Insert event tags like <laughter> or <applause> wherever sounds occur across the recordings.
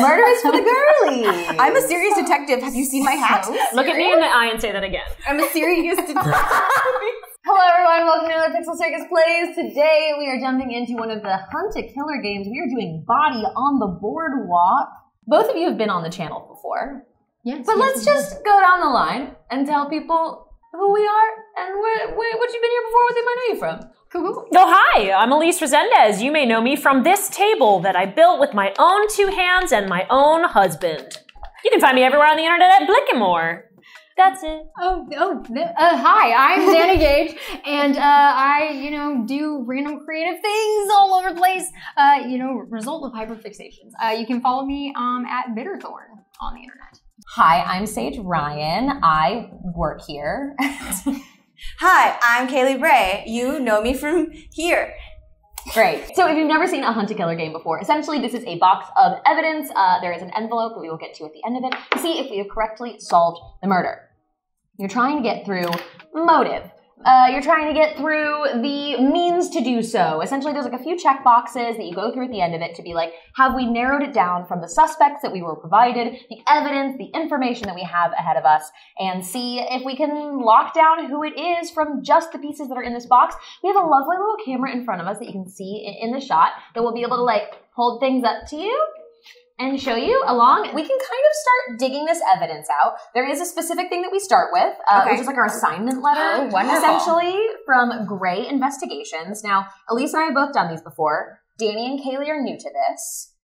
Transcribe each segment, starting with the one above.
Murder is for the girlies. <laughs> I'm a serious detective. Have you seen my hat? Look at me in the eye and say that again. I'm a serious <laughs> detective. <laughs> Hello everyone, welcome to another Pixel Circus Plays. Today we are jumping into one of the Hunt a Killer games. We are doing Body on the Boardwalk. Both of you have been on the channel before. Yes. But let's just go down the line and tell people who we are and where, where, what you've been here before, what they might know you from. Cool. Oh, hi, I'm Elise Rezendes. You may know me from this table that I built with my own two hands and my own husband. You can find me everywhere on the internet at Blikimor. That's it. Oh, oh, uh, hi, I'm Dani <laughs> Gage, and uh, I, you know, do random creative things all over the place. Uh, you know, result of hyperfixations. Uh, you can follow me um, at Bitterthorne on the internet. Hi, I'm Saige Ryan. I work here. <laughs> Hi, I'm Kailey Bray. You know me from here. Great. So if you've never seen a Hunt a Killer game before, essentially this is a box of evidence. Uh, there is an envelope that we will get to at the end of it to see if we have correctly solved the murder. You're trying to get through motive. Uh, you're trying to get through the means to do so. Essentially, there's like a few check boxes that you go through at the end of it to be like, have we narrowed it down from the suspects that we were provided, the evidence, the information that we have ahead of us, and see if we can lock down who it is from just the pieces that are in this box. We have a lovely little camera in front of us that you can see in, the shot that will be able to like hold things up to you and show you along. We can kind of start digging this evidence out. There is a specific thing that we start with, uh, Okay. which is like our assignment letter, Oh, essentially from Gray Investigations. Now, Elise and I have both done these before. Dani and Kailey are new to this.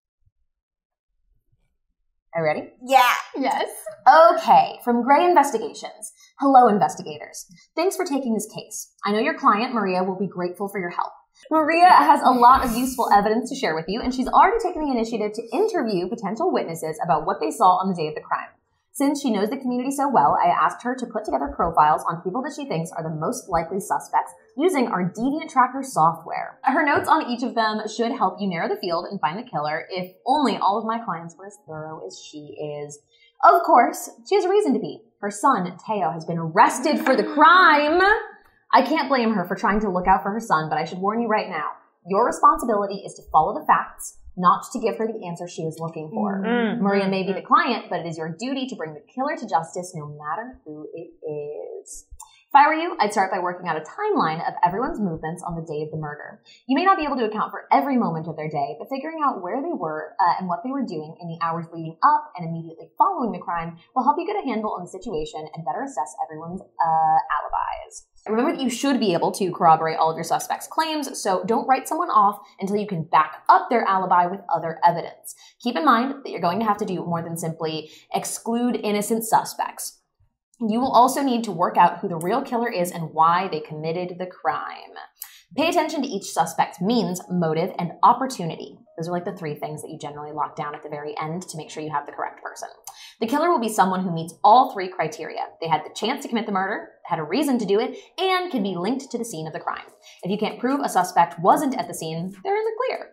Are you ready? Yeah. Yes. Okay, from Gray Investigations. Hello, investigators. Thanks for taking this case. I know your client, Maria, will be grateful for your help. Maria has a lot of useful evidence to share with you, and she's already taken the initiative to interview potential witnesses about what they saw on the day of the crime. Since she knows the community so well, I asked her to put together profiles on people that she thinks are the most likely suspects using our Deviant Tracker software. Her notes on each of them should help you narrow the field and find the killer if only all of my clients were as thorough as she is. Of course, she has a reason to be. Her son, Teo, has been arrested for the crime. I can't blame her for trying to look out for her son, but I should warn you right now. Your responsibility is to follow the facts, not to give her the answer she is looking for. Mm. Maria may be the client, but it is your duty to bring the killer to justice no matter who it is. If I were you, I'd start by working out a timeline of everyone's movements on the day of the murder. You may not be able to account for every moment of their day, but figuring out where they were uh, and what they were doing in the hours leading up and immediately following the crime will help you get a handle on the situation and better assess everyone's uh, alibis. Remember that you should be able to corroborate all of your suspects' claims, so don't write someone off until you can back up their alibi with other evidence. Keep in mind that you're going to have to do more than simply exclude innocent suspects. You will also need to work out who the real killer is and why they committed the crime. Pay attention to each suspect's means, motive, and opportunity. Those are like the three things that you generally lock down at the very end to make sure you have the correct person. The killer will be someone who meets all three criteria. They had the chance to commit the murder, had a reason to do it, and can be linked to the scene of the crime. If you can't prove a suspect wasn't at the scene, they're in the clear.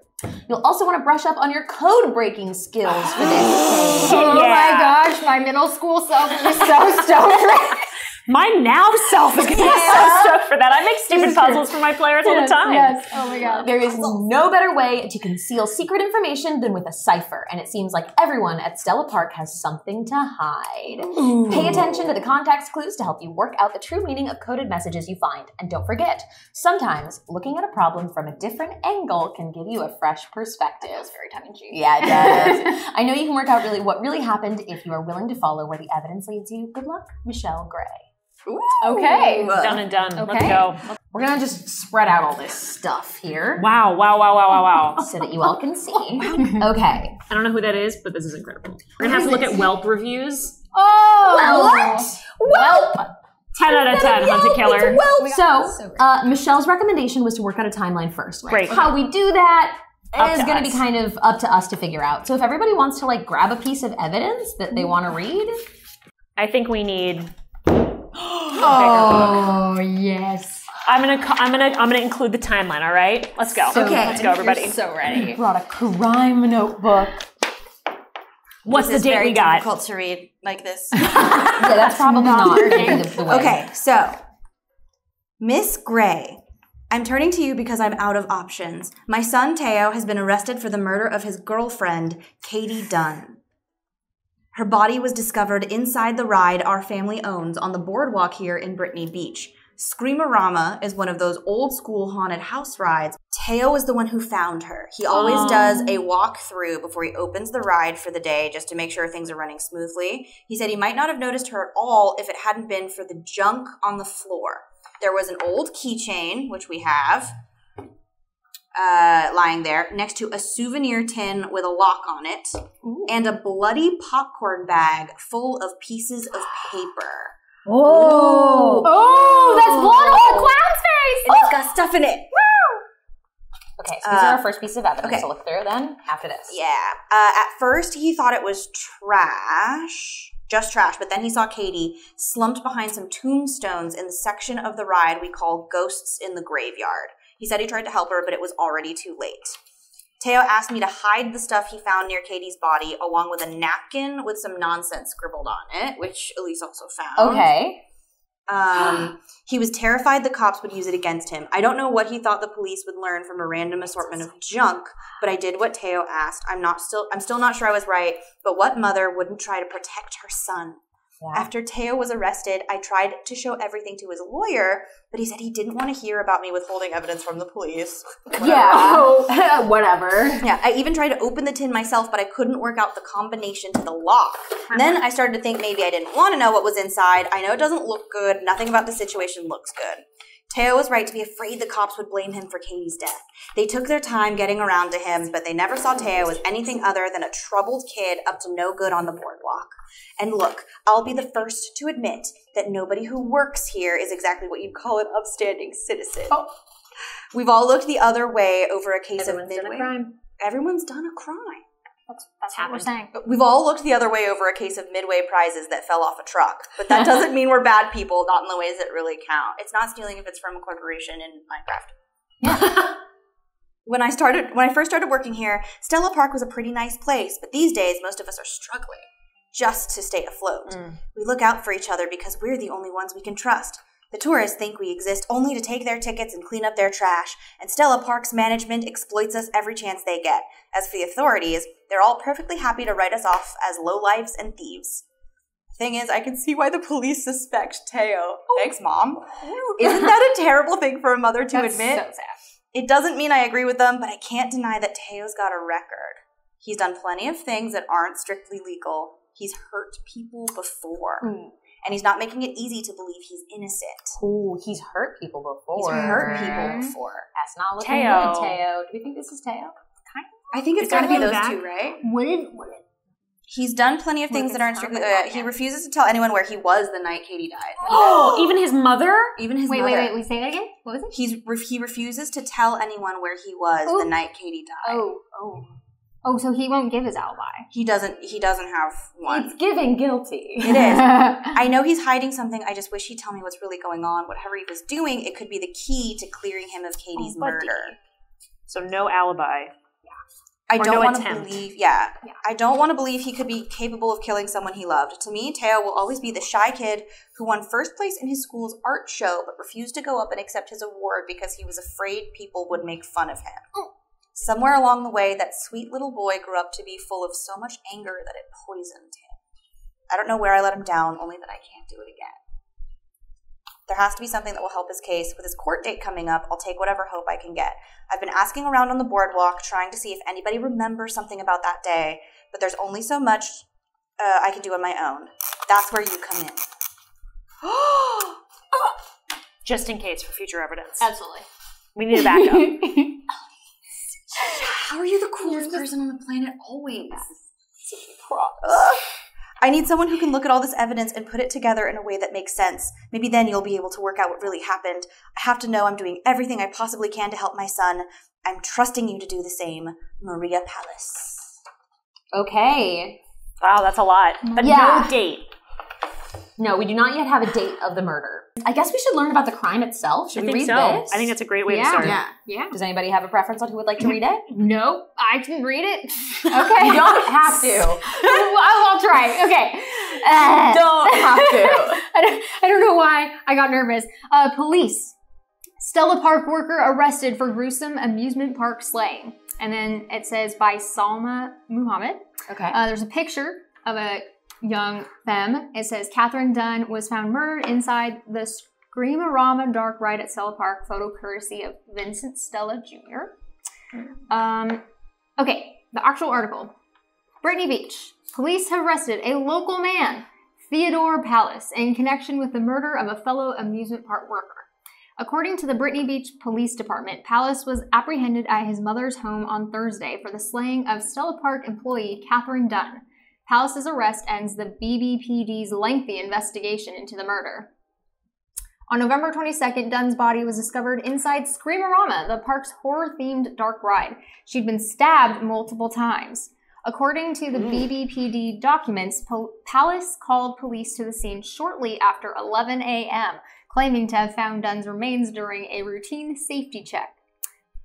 You'll also want to brush up on your code breaking skills for this. <gasps> Oh Yeah. my gosh, my middle school self is so <laughs> stoked. Right My now self is going to be so stoked for that. I make stupid puzzles for my players all the time. Yes. Oh my god. There is no better way to conceal secret information than with a cipher, and it seems like everyone at Stella Park has something to hide. Pay attention to the context clues to help you work out the true meaning of coded messages you find. And don't forget, sometimes looking at a problem from a different angle can give you a fresh perspective. very tongue in cheek. Yeah, it does. <laughs> I know you can work out really what really happened if you are willing to follow where the evidence leads you. Good luck, Michelle Gray. Okay. Done and done. Let's go. We're gonna just spread out all this stuff here Wow, wow, wow, wow, wow, wow. <laughs> so that you all can see. <laughs> Okay. I don't know who that is, but this is incredible. We're gonna have to look at Whelp reviews. Oh. Welp. 10 out of 10, Hunt a Killer. So, so uh, Michelle's recommendation was to work out a timeline first. Great. How we do that Up is going to be kind of up to us to figure out. So, if everybody wants to like grab a piece of evidence that they want to read, I think we need. <gasps> Oh yes. I'm gonna. co- I'm gonna. I'm gonna include the timeline. All right. Let's go. So Okay. Let's go, everybody. So ready. brought a crime notebook. What's This the is date very we got? difficult to read like this. <laughs> Yeah, that's probably not, gonna the, the way. okay, so Miss Gray I'm turning to you because I'm out of options. My son, Teo, has been arrested for the murder of his girlfriend, Katie Dunn. Her body was discovered inside the ride our family owns on the boardwalk here in Brittany Beach. Screamerama is one of those old school haunted house rides. Teo is the one who found her. He always does a walkthrough before he opens the ride for the day just to make sure things are running smoothly. He said he might not have noticed her at all if it hadn't been for the junk on the floor. There was an old keychain, which we have, uh, lying there, next to a souvenir tin with a lock on it, and a bloody popcorn bag full of pieces of paper. Oh. Oh, that's blood on the clown's face. And it's got stuff in it. Okay, so these Uh, are our first piece of evidence okay. to look through then after this. Yeah. Uh, at first, he thought it was trash, just trash, but then he saw Katie slumped behind some tombstones in the section of the ride we call Ghosts in the Graveyard. He said he tried to help her, but it was already too late. Teo asked me to hide the stuff he found near Katie's body, along with a napkin with some nonsense scribbled on it, which Elise also found. Okay. Um, he was terrified the cops would use it against him. I don't know what he thought the police would learn from a random assortment of junk, but I did what Teo asked. I'm not still I'm still not sure I was right, but what mother wouldn't try to protect her son? Yeah. After Teo was arrested, I tried to show everything to his lawyer, but he said he didn't want to hear about me withholding evidence from the police. <laughs> Yeah. <laughs> Whatever. Yeah, I even tried to open the tin myself, but I couldn't work out the combination to the lock. Uh-huh. Then I started to think maybe I didn't want to know what was inside. I know it doesn't look good. Nothing about the situation looks good. Teo was right to be afraid the cops would blame him for Katie's death. They took their time getting around to him, but they never saw Teo as anything other than a troubled kid up to no good on the boardwalk. And look, I'll be the first to admit that nobody who works here is exactly what you'd call an upstanding citizen. Oh. We've all looked the other way over a case Everyone's of done a crime. Everyone's done a crime. That's, that's what we're saying. We've all looked the other way over a case of midway prizes that fell off a truck, but that <laughs> doesn't mean we're bad people, not in the ways that really count. It's not stealing if it's from a corporation in Minecraft. Yeah. <laughs> when I started, when I first started working here, Stella Park was a pretty nice place, but these days most of us are struggling just to stay afloat. We look out for each other because we're the only ones we can trust. The tourists think we exist only to take their tickets and clean up their trash, and Stella Park's management exploits us every chance they get. As for the authorities, they're all perfectly happy to write us off as lowlifes and thieves. Thing is, I can see why the police suspect Teo. Oh. Thanks, Mom. Isn't that a terrible thing for a mother to That's admit? so sad. It doesn't mean I agree with them, but I can't deny that Teo's got a record. He's done plenty of things that aren't strictly legal. He's hurt people before. Hmm. And he's not making it easy to believe he's innocent. Ooh, he's hurt people before. He's hurt people before. That's not looking Teo. good, Teo. Do we think this is Teo? I think it's Is got to be those back? two, right? What did what did He's done plenty of things that aren't strictly. Uh, he refuses to tell anyone where he was the night Katie died. Oh, <gasps> even his mother? Even his wait, mother. wait, wait, wait, say that again? What was it? He's ref- he refuses to tell anyone where he was Oh. the night Katie died. Oh, oh. Oh, so he won't give his alibi. He doesn't. He doesn't have one. It's giving guilty. It is. <laughs> I know he's hiding something. I just wish he'd tell me what's really going on. Whatever he was doing, it could be the key to clearing him of Katie's Oh, murder. So no alibi. I Or don't no want to believe. Yeah, Yeah. I don't want to believe he could be capable of killing someone he loved. To me, Teo will always be the shy kid who won first place in his school's art show, but refused to go up and accept his award because he was afraid people would make fun of him. Oh. Somewhere along the way, that sweet little boy grew up to be full of so much anger that it poisoned him. I don't know where I let him down, only that I can't do it again. There has to be something that will help his case. With his court date coming up, I'll take whatever hope I can get. I've been asking around on the boardwalk, trying to see if anybody remembers something about that day, but there's only so much uh, I can do on my own. That's where you come in. <gasps> <gasps> Just in case for future evidence. Absolutely. We need a backup. <laughs> How are you the coolest person on the planet always? Ugh. I need someone who can look at all this evidence and put it together in a way that makes sense. Maybe then you'll be able to work out what really happened. I have to know I'm doing everything I possibly can to help my son. I'm trusting you to do the same. Maria Palace. Okay. wow, that's a lot. But Yeah. no date. No, we do not yet have a date of the murder. I guess we should learn about the crime itself. Should I we read so. this? I think that's a great way Yeah. to start. Yeah. Yeah. Does anybody have a preference on who would like to read it? <laughs> no, I can read it. Okay. <laughs> You don't have to. <laughs> I'll, I'll try. Okay. Uh, Don't have to. I don't, I don't know why I got nervous. Uh, police Stella Park worker arrested for gruesome amusement park slaying. And then it says by Salma Muhammad. Okay. Uh, there's a picture of a young femme. It says Catherine Dunn was found murdered inside the Screamerama dark ride at Stella Park. Photo courtesy of Vincent Stella Jr. Um, okay, the actual article. Brittany Beach. Police have arrested a local man, Theodore Palace, in connection with the murder of a fellow amusement park worker. According to the Brittany Beach Police Department, Palace was apprehended at his mother's home on Thursday for the slaying of Stella Park employee Catherine Dunn. Palace's arrest ends the BBPD's lengthy investigation into the murder. On November 22nd, Dunn's body was discovered inside Screamerama, the park's horror themed dark ride. She'd been stabbed multiple times. According to the mm. BBPD documents, Pol- Palace called police to the scene shortly after 11 a.m., claiming to have found Dunn's remains during a routine safety check.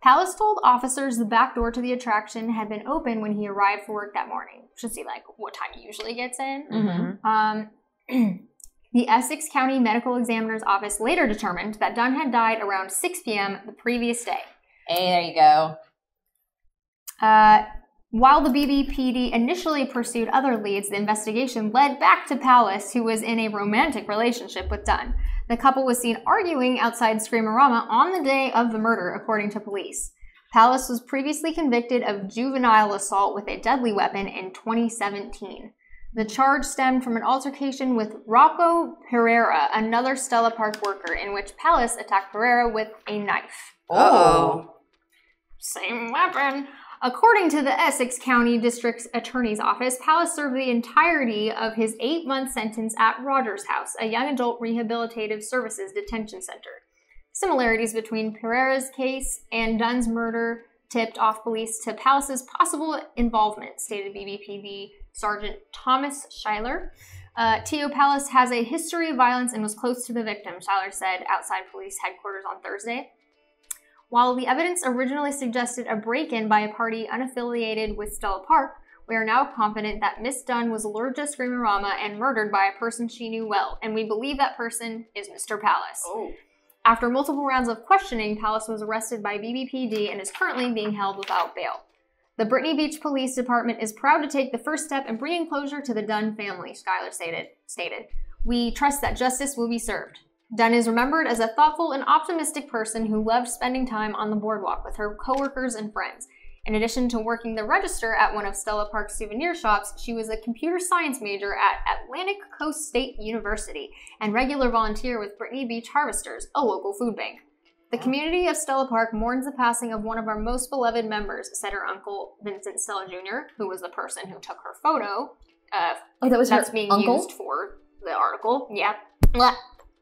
Palace told officers the back door to the attraction had been open when he arrived for work that morning. Should see like what time he usually gets in. Mhm. Um, <clears throat> the Essex County Medical Examiner's Office later determined that Dunn had died around 6 p.m. the previous day. Hey, there you go. Uh, while the BBPD initially pursued other leads, the investigation led back to Palace, who was in a romantic relationship with Dunn. The couple was seen arguing outside Screamerama on the day of the murder, according to police. Palace was previously convicted of juvenile assault with a deadly weapon in 2017. The charge stemmed from an altercation with Rocco Pereira, another Stella Park worker, in which Palace attacked Pereira with a knife. Oh. Same weapon. According to the Essex County District Attorney's Office, Palace served the entirety of his eight month sentence at Rogers House, a young adult rehabilitative services detention center. Similarities between Pereira's case and Dunn's murder tipped off police to Palace's possible involvement, stated BBPD Sergeant Thomas Schuyler. Uh, Teo Palace has a history of violence and was close to the victim, Schuyler said outside police headquarters on Thursday. While the evidence originally suggested a break in by a party unaffiliated with Stella Park, we are now confident that Miss Dunn was lured to Screamerama and murdered by a person she knew well, and we believe that person is Mr. Palace. Oh. After multiple rounds of questioning, Palace was arrested by BBPD and is currently being held without bail. The Brittany Beach Police Department is proud to take the first step in bringing closure to the Dunn family, Schuyler stated. stated. We trust that justice will be served. Dunn is remembered as a thoughtful and optimistic person who loved spending time on the boardwalk with her coworkers and friends. In addition to working the register at one of Stella Park's souvenir shops, she was a computer science major at Atlantic Coast State University and regular volunteer with Brittany Beach Harvesters, a local food bank. The community of Stella Park mourns the passing of one of our most beloved members, said her uncle Vincent Stella Jr., who was the person who took her photo. Uh, Oh, that was that's her being uncle. used for the article. Yeah.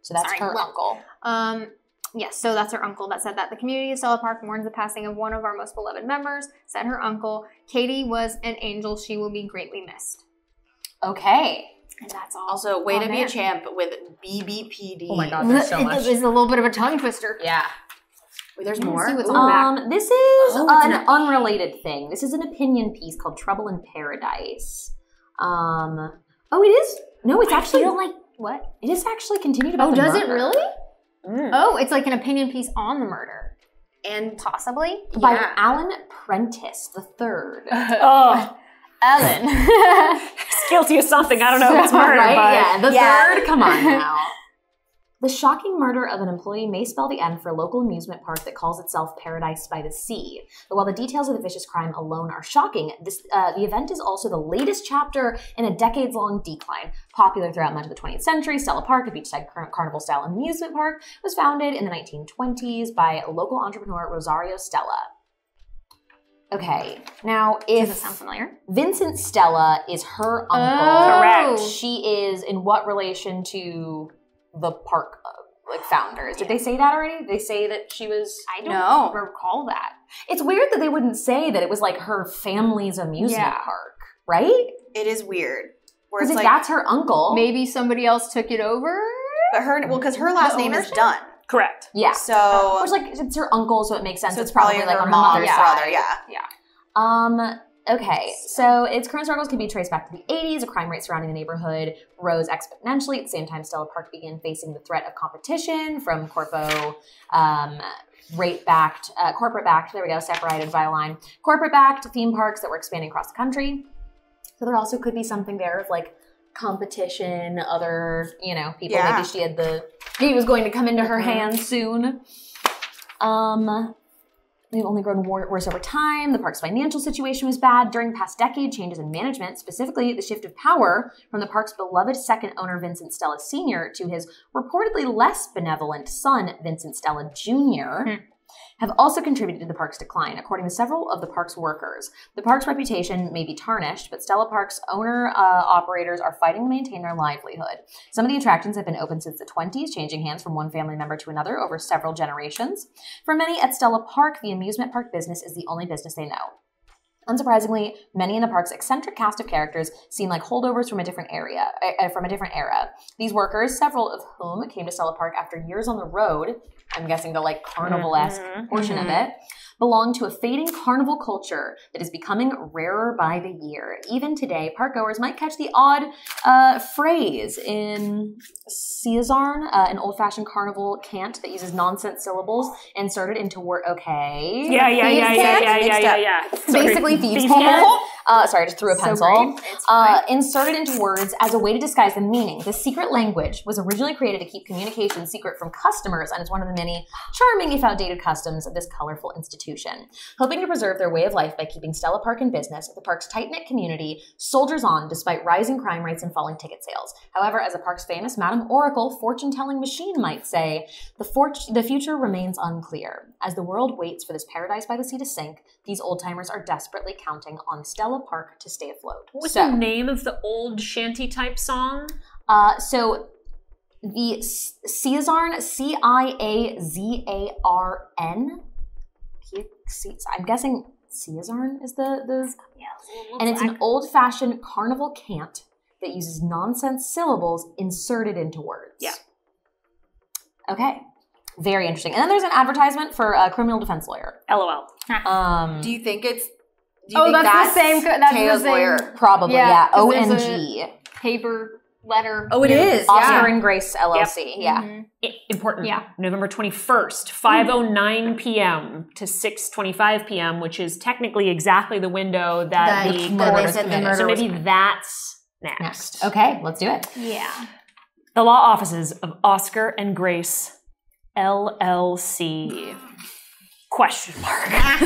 So that's Sorry, her well- uncle. Um, yes, so that's her uncle that said that. The community of Stella Park mourns the passing of one of our most beloved members, said her uncle. Katie was an angel. She will be greatly missed. Okay. And that's all. Also, way Oh, to be a champ with BBPD. Oh my God, there's so <laughs> It- much. It's a little bit of a tongue twister. Yeah. Wait, there's more. see what's on. Um, this is Oh, an an- unrelated thing. This is an opinion piece called "Trouble in Paradise." Um. Oh, it is. No, it's I actually feel like what? it is actually continued about. The oh, the does it really? Mm. Oh, it's like an opinion piece on the murder, and possibly. By Yeah. Alan Prentice the third. <laughs> oh, Ellen. <laughs> guilty of something. I don't know if it's <laughs> murder, right? but Yeah, the Yeah. third. Come on now. The shocking murder of an employee may spell the end for a local amusement park that calls itself Paradise by the Sea. But while the details of the vicious crime alone are shocking, this, uh, the event is also the latest chapter in a decades-long decline. Popular throughout much of the 20th century, Stella Park, a beachside car- carnival-style amusement park, was founded in the 1920s by local entrepreneur Rosario Stella. Okay, now Does if it sound familiar? Vincent Stella is her uncle. Oh. Correct. She is in what relation to the park like founders? Did they say that already? Did they say that she was I don't No. recall that. It's weird that they wouldn't say that it was like her family's amusement Yeah. park, right? it is weird. Where Because if like, that's her uncle, Maybe somebody else took it over. but her well, because her last The name is ownership? Dunn, correct. yeah. so Or it's like it's her uncle, so it makes sense. so it's, probably, like her on her mom, mother's yeah, yeah. Um, Okay, so its current struggles can be traced back to the 80s. A crime rate surrounding the neighborhood rose exponentially. At the same time, Stella Park began facing the threat of competition from corpo um, rate backed, uh, corporate backed, there we go, separated by a line, corporate backed theme parks that were expanding across the country. So there also could be something there of like competition, other, you know, people. Yeah. Maybe she had the, he was going to come into her hands soon. Um, They've only grown worse over time. The park's financial situation was bad during the past decade. Changes in management, specifically the shift of power from the park's beloved second owner, Vincent Stella Sr., to his reportedly less benevolent son, Vincent Stella Jr., have also contributed to the park's decline, according to several of the park's workers. The park's reputation may be tarnished, but Stella Park's owner uh, operators are fighting to maintain their livelihood. Some of the attractions have been open since the 20s, changing hands from one family member to another over several generations. For many at Stella Park, the amusement park business is the only business they know. Unsurprisingly, many in the park's eccentric cast of characters seem like holdovers from a different area, uh, from a different era. These workers, several of whom came to sell Stella Park after years on the road, I'm guessing the like carnival-esque Mhm, portion of it, belong to a fading carnival culture that is becoming rarer by the year. Even today, parkgoers might catch the odd uh, phrase in Ciazarn, uh, an old-fashioned carnival cant that uses nonsense syllables inserted into word. Okay, Yeah, yeah, Thieves' yeah, yeah, yeah, yeah, yeah, yeah. Basically, thieves' Thieves' cant. Uh, sorry, I just threw a pencil. It's Uh, inserted into words as a way to disguise the meaning. The secret language was originally created to keep communication secret from customers and is one of the many charming, if outdated, customs of this colorful institution. Hoping to preserve their way of life by keeping Stella Park in business, the park's tight knit community soldiers on despite rising crime rates and falling ticket sales. However, as the park's famous Madame Oracle fortune telling machine might say, the, fort- the future remains unclear. As the world waits for this paradise by the sea to sink, these old timers are desperately counting on Stella Park to stay afloat. What was so, the name of the old shanty type song? uh, so the C- Ciazarn, C I A Z A R N. I'm guessing Ciazarn is the the, and it's an old fashioned carnival cant that uses nonsense syllables inserted into words. Yeah. Okay. Very interesting. And then there's an advertisement for a criminal defense lawyer. LOL. <laughs> Um, Do you think it's? Do you Oh, think that's the same co- that's the same- lawyer? probably, Yeah, yeah. 'cause O there's N a- G. paper letter. Oh, it is. Oscar Yeah. and Grace LLC. Yeah. Mhm. I- important. Yeah. November 21st, 5:09 p.m. to 6:25 p.m., which is technically exactly the window that, That- the that court they was the committed. murder So maybe that's next. Next. Okay, let's do it. Yeah. The law offices of Oscar and Grace LLC. Question mark. <laughs>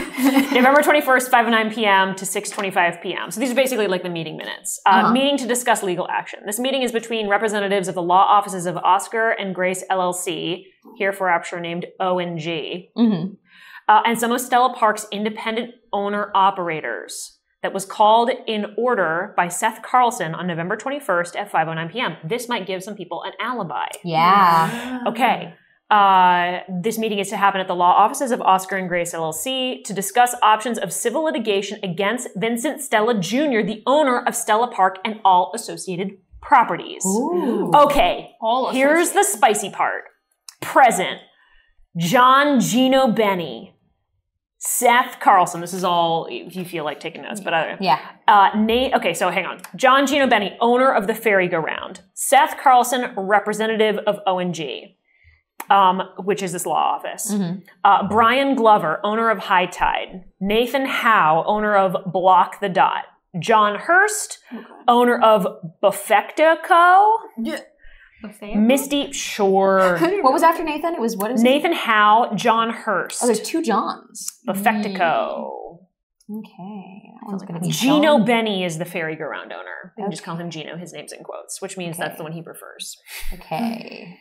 November 21st, 5:09 p.m. to 6:25 p.m. So these are basically like the meeting minutes. Uh, Uh-huh. Meeting to discuss legal action. This meeting is between representatives of the law offices of Oscar and Grace LLC, here for rapture named O&G, Mm-hmm. uh, and some of Stella Park's independent owner operators. That was called in order by Seth Carlson on November 21st at 5:09 p.m. This might give some people an alibi. Yeah. Okay. Uh, this meeting is to happen at the law offices of Oscar and Grace LLC to discuss options of civil litigation against Vincent Stella Jr., the owner of Stella Park and all associated properties. Ooh. Okay, All here's the spicy part. Present John Gino Benny, Seth Carlson. This is all if you feel like taking notes, but I don't know. Yeah. Uh, Nate, okay, so hang on. John Gino Benny, owner of the Ferry Go Round. Seth Carlson, representative of ONG, um, which is this law office. Mhm. Uh, Brian Glover, owner of High Tide. Nathan Howe, owner of Block the Dot. John Hurst, owner of Buffecta Co. Buffet. Misty, sure. What was after Nathan? It was what is it? Nathan Howe, John Hurst. Oh, there's two Johns. Buffecta Co. Okay, that one's gonna be Gino John. Benny is the Fairy Go Round owner. We can just call him Gino. His name's in quotes, which means that's the one he prefers. Okay.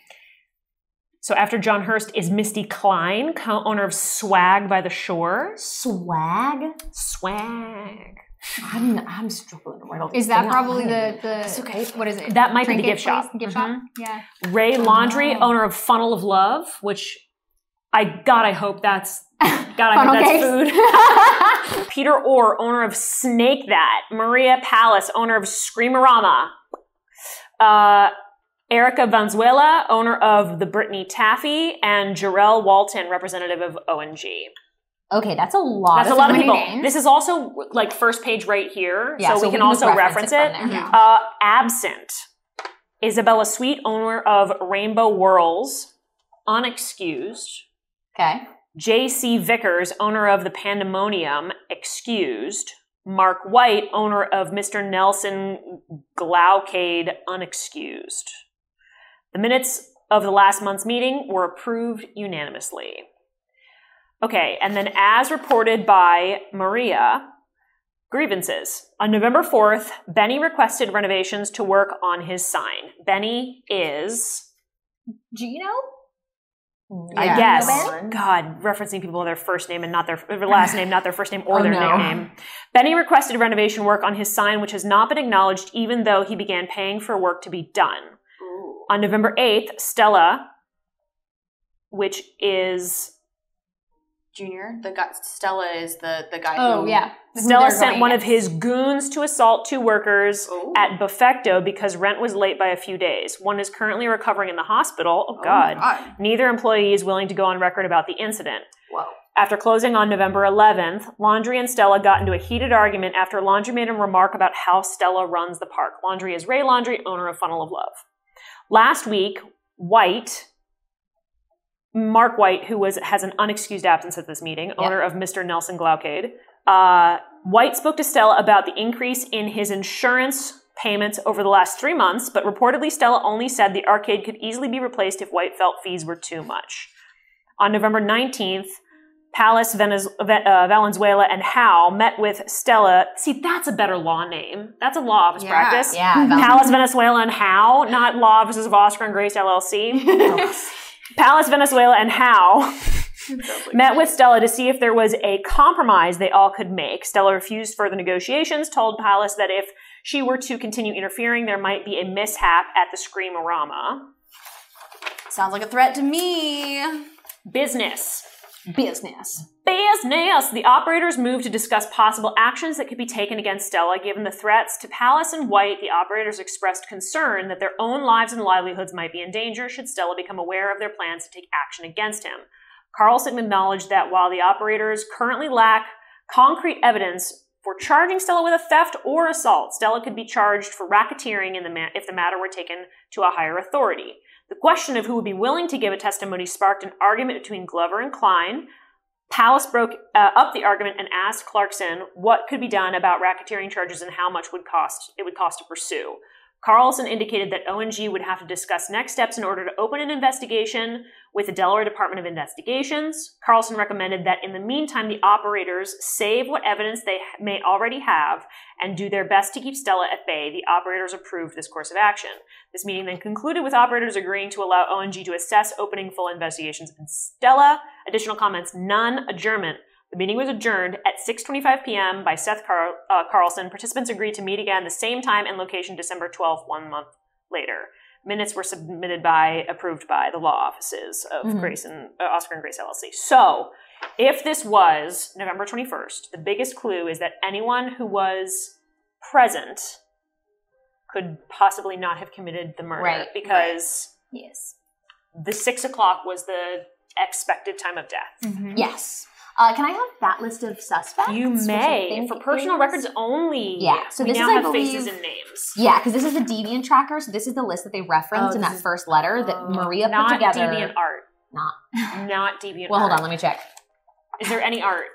So after John Hurst is Misty Klein, co- owner of Swag by the Shore. Swag. Swag. I'm I'm struggling to write all Is these that down. probably the the? That's okay. What is it? That might be the Trinket gift shop. place? Gift Mhm. shop. Yeah. Ray Laundry, Oh. owner of Funnel of Love, which I God, I hope that's God, I hope that's cakes. food. <laughs> Peter Orr, owner of Snake That. Maria Palace, owner of Screamerama. Uh, Erica Vanzuela, owner of the Brittany Taffy, and Jarell Walton, representative of ONG. Okay, that's a lot. That's a lot of people. names. This is also like first page right here, Yeah, so, we can just also reference, it. from there. Yeah. Uh, absent. Isabella Sweet, owner of Rainbow Whirls, unexcused. Okay. J.C. Vickers, owner of the Pandemonium, excused. Mark White, owner of Mr. Nelson Glowcade, unexcused. The minutes of the last month's meeting were approved unanimously. Okay, and then as reported by Maria, grievances. On November 4th, Benny requested renovations to work on his sign. Benny is Gino? I Yeah. guess. Ben? God, referencing people with their first name and not their, their last name, not their first name or Oh, their no. nickname. Benny requested renovation work on his sign, which has not been acknowledged, even though he began paying for work to be done. On November 8th, Stella, which is Junior, the guy, Stella is the the guy. Oh, who, yeah. Stella sent going one of his goons to assault two workers Oh. at Buffecto because rent was late by a few days. One is currently recovering in the hospital. Oh, Oh, God. God. Neither employee is willing to go on record about the incident. Whoa. After closing on November 11th, Laundry and Stella got into a heated argument after Laundry made a remark about how Stella runs the park. Laundry is Ray Laundry, owner of Funnel of Love. Last week, White, Mark White, who was has an unexcused absence at this meeting, owner of Mr. Nelson Glowcade, uh, White spoke to Stella about the increase in his insurance payments over the last three months, but reportedly Stella only said the arcade could easily be replaced if White felt fees were too much. On November 19th, Palace, uh, Valenzuela, and Howe met with Stella. See, that's a better law name. That's a law office Yeah. practice. Yeah. Palace, Venezuela, and Howe, not Law Offices of Oscar and Grace LLC. <laughs> Palace, Venezuela, and Howe <laughs> met with Stella to see if there was a compromise they all could make. Stella refused further negotiations, told Palace that if she were to continue interfering, there might be a mishap at the Screamerama. Sounds like a threat to me. Business. Business. Business! The operators moved to discuss possible actions that could be taken against Stella. Given the threats to Palace and White, the operators expressed concern that their own lives and livelihoods might be in danger should Stella become aware of their plans to take action against him. Carlson acknowledged that while the operators currently lack concrete evidence for charging Stella with a theft or assault, Stella could be charged for racketeering in the ma- if the matter were taken to a higher authority. The question of who would be willing to give a testimony sparked an argument between Glover and Klein. Palace broke uh, up the argument and asked Clarkson what could be done about racketeering charges and how much would cost it would cost to pursue. Carlson indicated that ONG would have to discuss next steps in order to open an investigation with the Delaware Department of Investigations. Carlson recommended that in the meantime, the operators save what evidence they may already have and do their best to keep Stella at bay. The operators approved this course of action. This meeting then concluded with operators agreeing to allow ONG to assess opening full investigations and Stella. Additional comments, none. Adjournment. The meeting was adjourned at 6:25 p.m. by Seth Car- uh, Carlson. Participants agreed to meet again the same time and location December 12th, one month later. Minutes were submitted by, approved by the law offices of Mhm. Grace and uh, Oscar and Grace LLC. So, if this was November 21st, the biggest clue is that anyone who was present could possibly not have committed the murder Right, because Yes. the six o'clock was the expected time of death. Mm-hmm. Yes. Uh, can I have that list of suspects? You may for personal records only. Yeah, so we this now is, have faces and names. Yeah, because this is the deviant tracker. So this is the list that they referenced Oh, in that is- first letter that oh. Maria put together. Not deviant art. Not. Not deviant. Well, hold on. Let me check. Is there any art?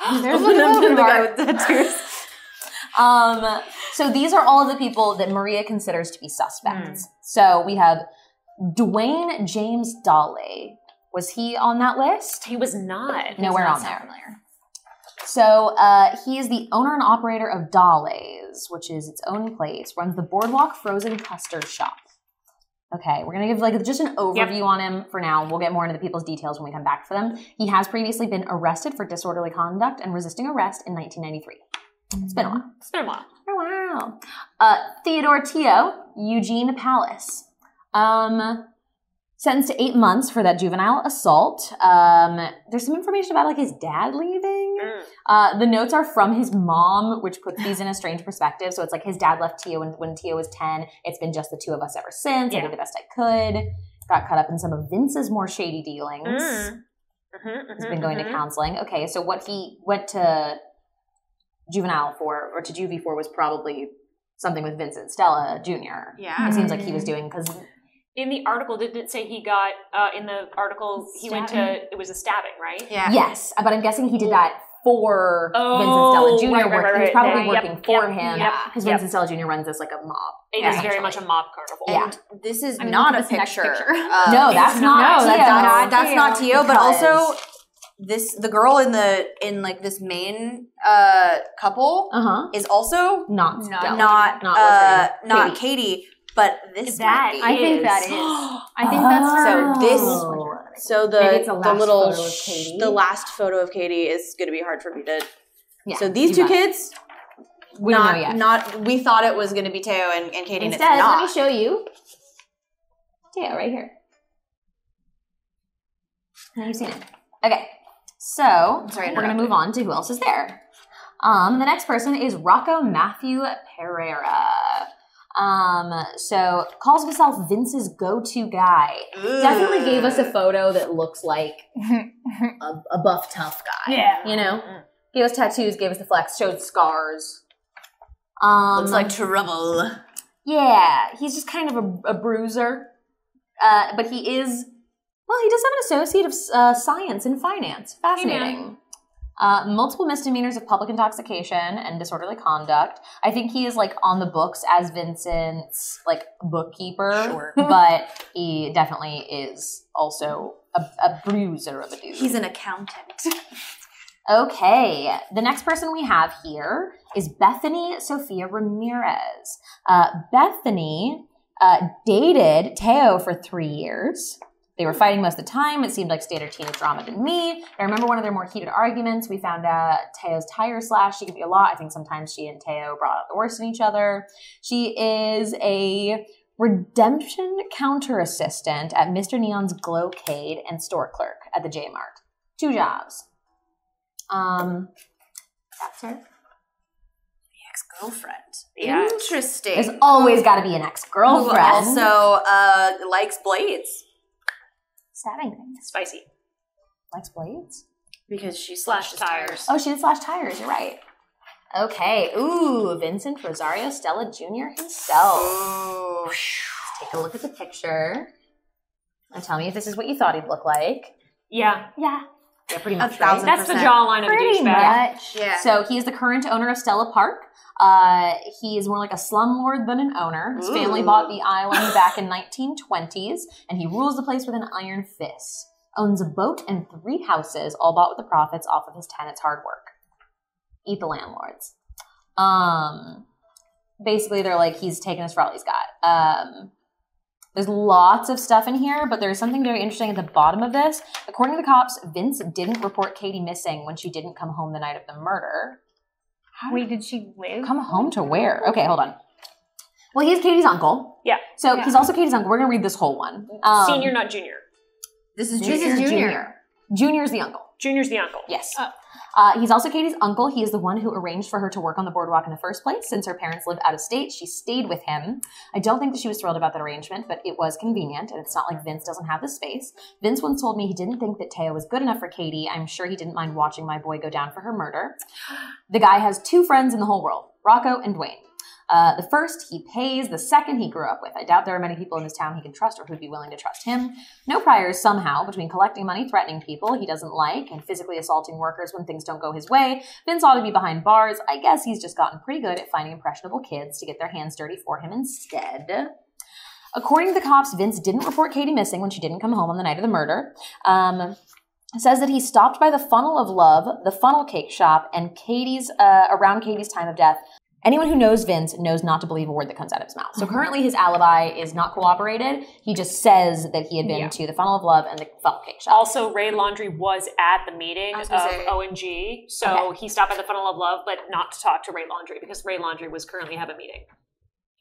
<gasps> There's <laughs> the, guy with the tattoos. <laughs> Um, so these are all of the people that Maria considers to be suspects. So we have Dwayne James Dolly. Was he on that list? He was not. Nowhere on sound there. familiar. So uh, he is the owner and operator of Dolly's, which is its own place. Runs the Boardwalk Frozen Custard Shop. Okay, we're gonna give like just an overview on him for now. We'll get more into the people's details when we come back for them. He has previously been arrested for disorderly conduct and resisting arrest in 1993. It's been a while. It's been a while. Oh wow. Uh, Theodore Teo, Eugene Palace. Um, sentenced to eight months for that juvenile assault. Um, there's some information about like his dad leaving. Mm. Uh, the notes are from his mom, which puts these in a strange perspective. So it's like his dad left Teo when, when Teo was 10. It's been just the two of us ever since. I did the best I could. Got caught up in some of Vince's more shady dealings. Mm. Mhm, He's mhm, been going to mhm. counseling. Okay, so what he went to juvenile for or to juvie for was probably something with Vincent Stella Jr. Yeah. It seems like he was doing because In the article, didn't it say he got, uh, in the article, he went to, it was a stabbing, right? Yeah. yes, but I'm guessing he did that for Oh, Vincent Stella Jr. right, right, work. right, he was probably Yeah, yep, working for yep, him yep, because yep. Vincent Stella Jr. runs this like a mob. It is very much a mob carnival. Yeah. This is I mean, not a at this next picture. picture. of- No, that's not. not. Teo. That's not that's not Teo. Teo, but also this the girl in the in like this main uh couple Uh huh. is also Not No. Stella. not Not uh what's her name? not Katie, but this That. I think that is-. I think that's her. <gasps> So this- Oh. So the the little sh- the last photo of Katie is going to be hard for me to. Yeah, so these two it. kids, we not not we thought it was going to be Teo and, and Katie, Instead, and let me show you. Yeah, right here. Now you've seen it. Okay, so Sorry, we're gonna move on to who else is there. Um, the next person is Rocco Matthew Pereira. Um, so calls himself Vince's go-to guy. Definitely gave us a photo that looks like <laughs> a, a buff tough guy. Yeah. You know, gave us tattoos, gave us the flex, showed scars. Um, Looks like trouble. yeah, he's just kind of a, a bruiser. Uh, but he is, well, he does have an associate of uh, science and finance. Fascinating. Uh, multiple misdemeanors of public intoxication and disorderly conduct. I think he is like on the books as Vincent's like bookkeeper, Sure. <laughs> <laughs> but he definitely is also a, a bruiser of a dude. He's an accountant. <laughs> Okay, the next person we have here is Bethany Sophia Ramirez. Uh, Bethany uh, dated Teo for three years. They were fighting most of the time. It seemed like standard teenage drama to me. I remember one of their more heated arguments. We found out Teo's tire slash. She could be a lot. I think sometimes she and Teo brought out the worst in each other. She is a redemption counter assistant at Mr. Neon's Glowcade and store clerk at the J Mart. Two jobs. Um, that's her. Ex girlfriend. Yeah. Interesting. There's always got to be an ex Who girlfriend. also uh, likes blades stabbing things. Spicy. Likes blades. because she Slash slashes tires. Oh, she did slash tires. You're right. Okay. Ooh, Vincent Rosario Stella Jr. himself. Oh. Take a look at the picture and tell me if this is what you thought he'd look like. Yeah. Yeah. Yeah, pretty A much. thousand right? That's the Percent. jawline of a Pretty douchebag. much. Yeah. So he is the current owner of Stella Park. Uh, he is more like a slumlord than an owner. His family bought the island back in 1920s, and he rules the place with an iron fist. Owns a boat and three houses, all bought with the profits off of his tenants' hard work. Eat the landlords. Um, basically, they're like he's taken us for all he's got. Um, there's lots of stuff in here, but there's something very interesting at the bottom of this. According to the cops, Vince didn't report Katie missing when she didn't come home the night of the murder. Wait, did she live? Come home to where? Okay, hold on. Well, he's Katie's uncle. Yeah. So Yeah. he's also Katie's uncle. We're gonna read this whole one. Um, Senior, not junior. this is This junior. is Junior. junior. Junior's the uncle. Junior's the uncle. Yes. Oh. Uh, he's also Katie's uncle. He is the one who arranged for her to work on the boardwalk in the first place. Since her parents live out of state, she stayed with him. I don't think that she was thrilled about that arrangement, but it was convenient, and it's not like Vince doesn't have the space. Vince once told me he didn't think that Teo was good enough for Katie. I'm sure he didn't mind watching my boy go down for her murder. The guy has two friends in the whole world Rocco and Dwayne. Uh, the first he pays, the second he grew up with. I doubt there are many people in this town he can trust or who'd be willing to trust him. No priors somehow between collecting money, threatening people he doesn't like, and physically assaulting workers when things don't go his way. Vince ought to be behind bars. I guess he's just gotten pretty good at finding impressionable kids to get their hands dirty for him instead. According to the cops, Vince didn't report Katie missing when she didn't come home on the night of the murder. Um, says that he stopped by the Funnel of Love, the funnel cake shop, and Katie's uh, around Katie's time of death. Anyone who knows Vince knows not to believe a word that comes out of his mouth. So currently, his alibi is not corroborated. He just says that he had been Yeah. to the Funnel of Love and the funnel cake shop. Also, Ray Laundry was at the meeting of was gonna say- ONG, so he stopped at the Funnel of Love, but not to talk to Ray Laundry because Ray Laundry was currently having a meeting.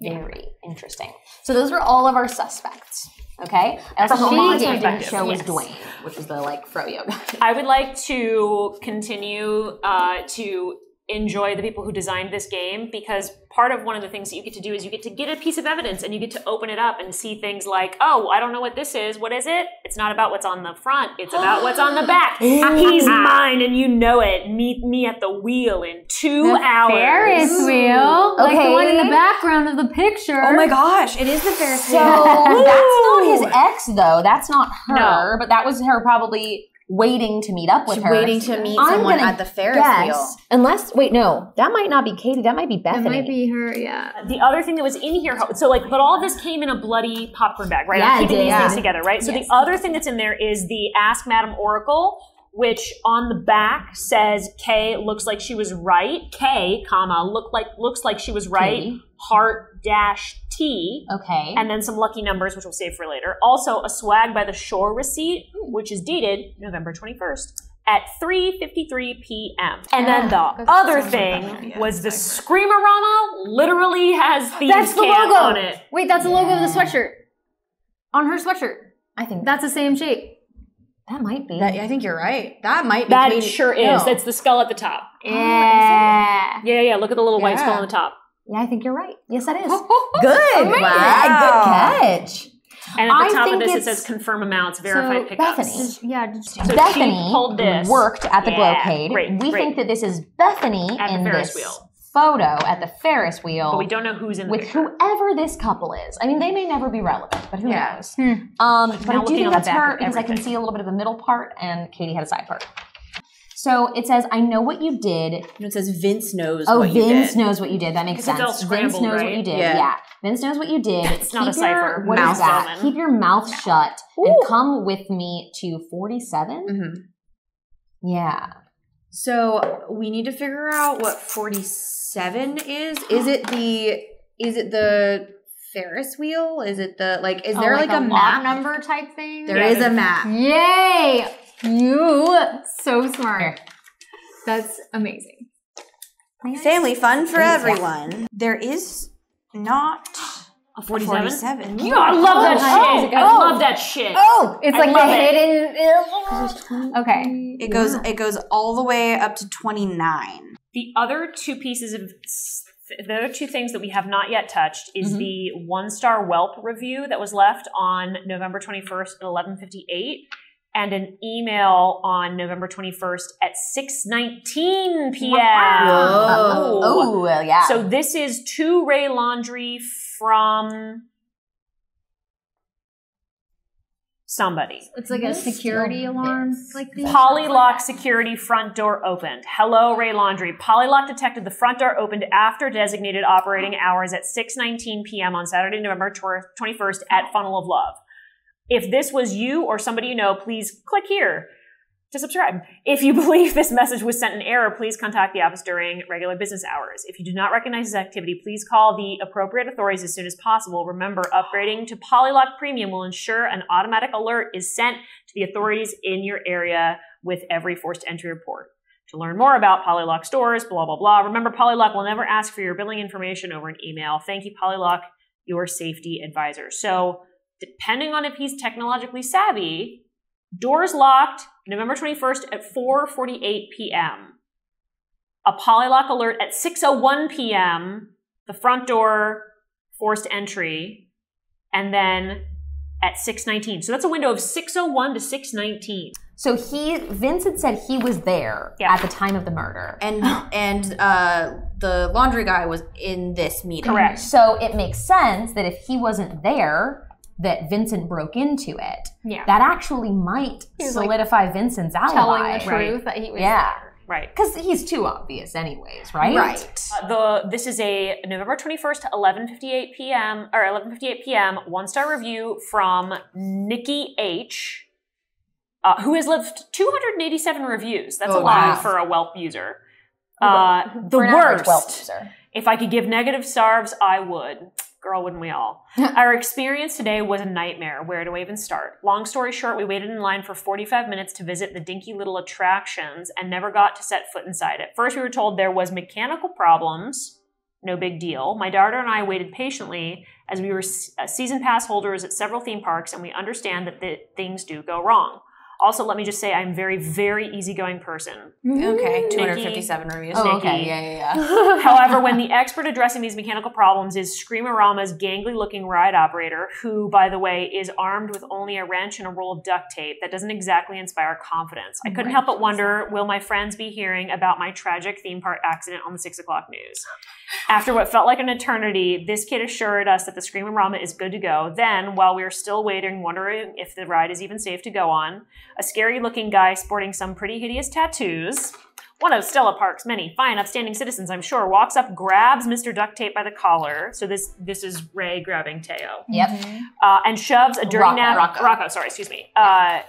Very interesting. So those were all of our suspects. Okay. I also From a she mom's didn't show was yes. Dwayne, which is the like froyo guy. <laughs> I would like to continue uh, to enjoy the people who designed this game because part of one of the things that you get to do is you get to get a piece of evidence and you get to open it up and see things like, oh, I don't know what this is. What is it? It's not about what's on the front. It's about what's on the back. <gasps> Ah, he's mine and you know it. Meet me at the wheel in two The hours. Ferris wheel, like the one in the background of the picture. Oh my gosh, it is the Ferris So wheel. <laughs> that's not his ex, though. That's not her. No. But that was her probably waiting to meet up with She's her. waiting to meet I'm someone at the Ferris Yes. wheel. Unless, wait, no, that might not be Katie. That might be That Bethany. might be her. Yeah. the other thing that was in here, so like, but all of this came in a bloody popcorn bag, right? Yeah, I'm keeping did. these Yeah. things together, right? So Yes. the other thing that's in there is the Ask Madam Oracle, which on the back says K looks like she was right. K, comma, look like looks like she was right. Katie. Heart dash T. Okay. And then some lucky numbers, which we'll save for later. Also, a swag by the Shore receipt, hmm. which is dated November 21st at 3.53 p.m. And then ah, the that's other so thing was the Screamerama literally has the That's the logo. on it. Wait, that's the logo of the sweatshirt. On her sweatshirt. I think That's the same shape. that might be. That, I think you're right. That might be That Katie. sure is. No. That's the skull at the top. Oh, yeah. Yeah, yeah, look at the little white skull on the top. Yeah, I think you're right. Yes, that is. <laughs> good. Amazing. Wow. Good catch. And at the I top of this, it says confirm amounts, verify So, pickups. Bethany. Yeah. So Bethany pulled this. worked at the Yeah, Glowcade. great, we great. think that this is Bethany At the in Ferris this wheel. photo at the Ferris wheel But we don't know who's in the with picture. whoever this couple is. I mean, they may never be relevant, but who Yeah. knows? Hmm. Um, but Now I do think that's her of because I can see a little bit of the middle part, and Katie had a side part. So it says, "I know what you did." And it says Vince knows Oh, what you did. Oh, Vince did. knows what you did. That makes sense. it's all Vince scrambled, knows what you did. Yeah. Yeah. Vince knows what you did. It's not a Keep your- cipher. What is Mouth that? Zellman. Keep your mouth shut and come with me to forty-seven. Mhm. Yeah. So we need to figure out what 47 is. Is it the is it the Ferris wheel? Is it the like is Oh, there like, a, lot map? number type thing? There Yeah, is a there's- map. Yay! You so smart. That's amazing. Family fun for Yeah. everyone. There is not A a 47? 47. Yeah, I love that Oh, shit. oh, I oh. love that shit. Oh, it's I like love the it. hidden. Okay. It goes it goes all the way up to 29. The other two pieces of the other two things that we have not yet touched is Mhm. the one star Whelp review that was left on November 21st at 11:58 and an email on November 21st at 6:19 p.m. Whoa. Oh, well, yeah. So this is to Ray Laundry from somebody. It's like a security alarm. Like thing. Polylock security front door opened. Hello, Ray Laundry. Polylock detected the front door opened after designated operating hours at 6:19 p.m. on Saturday, November 21st at Funnel of Love. If this was you or somebody you know, please click here to subscribe. If you <laughs> believe this message was sent in error, please contact the office during regular business hours. If you do not recognize this activity, please call the appropriate authorities as soon as possible. Remember, upgrading to Polylock Premium will ensure an automatic alert is sent to the authorities in your area with every forced entry report. To learn more about Polylock stores, blah, blah, blah, remember Polylock will never ask for your billing information over an email. Thank you, Polylock, your safety advisor. So, depending on if he's technologically savvy, doors locked November 21st at 4:48 p.m. A Polylock alert at 6:01 p.m. The front door forced entry, and then at 6:19. So that's a window of 6:01 to 6:19. So he, Vincent said he was there Yeah. at the time of the murder. And and uh the laundry guy was in this meeting. Correct. So it makes sense that if he wasn't there, that Vincent broke into it. Yeah. That actually might He was, like, solidify Vincent's Telling alibi. the Right. truth that he was Yeah. there. Right. Because he's too obvious, anyways, right? Right. Uh, the this is a November twenty first, eleven fifty eight p.m. or 11:58 p.m. one star review from Nikki H. Uh, who has left 287 reviews. That's a Oh, lot wow. for a Whelp user. Uh, the For an average worst. Whelp user. If I could give negative stars, I would. Girl, wouldn't we all? <laughs> Our experience today was a nightmare. Where do I even start? Long story short, we waited in line for 45 minutes to visit the dinky little attractions and never got to set foot inside it. First, we were told there was mechanical problems. No big deal. My daughter and I waited patiently as we were uh, season pass holders at several theme parks, and we understand that the, things do go wrong. Also, let me just say I'm a very, very easygoing person. Okay, Nikki. 257 reviews. Oh, okay. Yeah, yeah, yeah. <laughs> <laughs> However, when the expert addressing these mechanical problems is Screamerama's gangly looking ride operator, who, by the way, is armed with only a wrench and a roll of duct tape, that doesn't exactly inspire confidence. I couldn't help but wonder will my friends be hearing about my tragic theme park accident on the six o'clock news? After what felt like an eternity, this kid assured us that the Screamerama is good to go. Then, while we were still waiting, wondering if the ride is even safe to go on, a scary looking guy sporting some pretty hideous tattoos one of Stella Park's many fine, upstanding citizens, I'm sure, walks up, grabs Mr. Duct Tape by the collar. So this this is Ray grabbing Teo, Yep. uh, and shoves a dirty Rocco. napkin. Rocco. sorry, excuse me. Uh,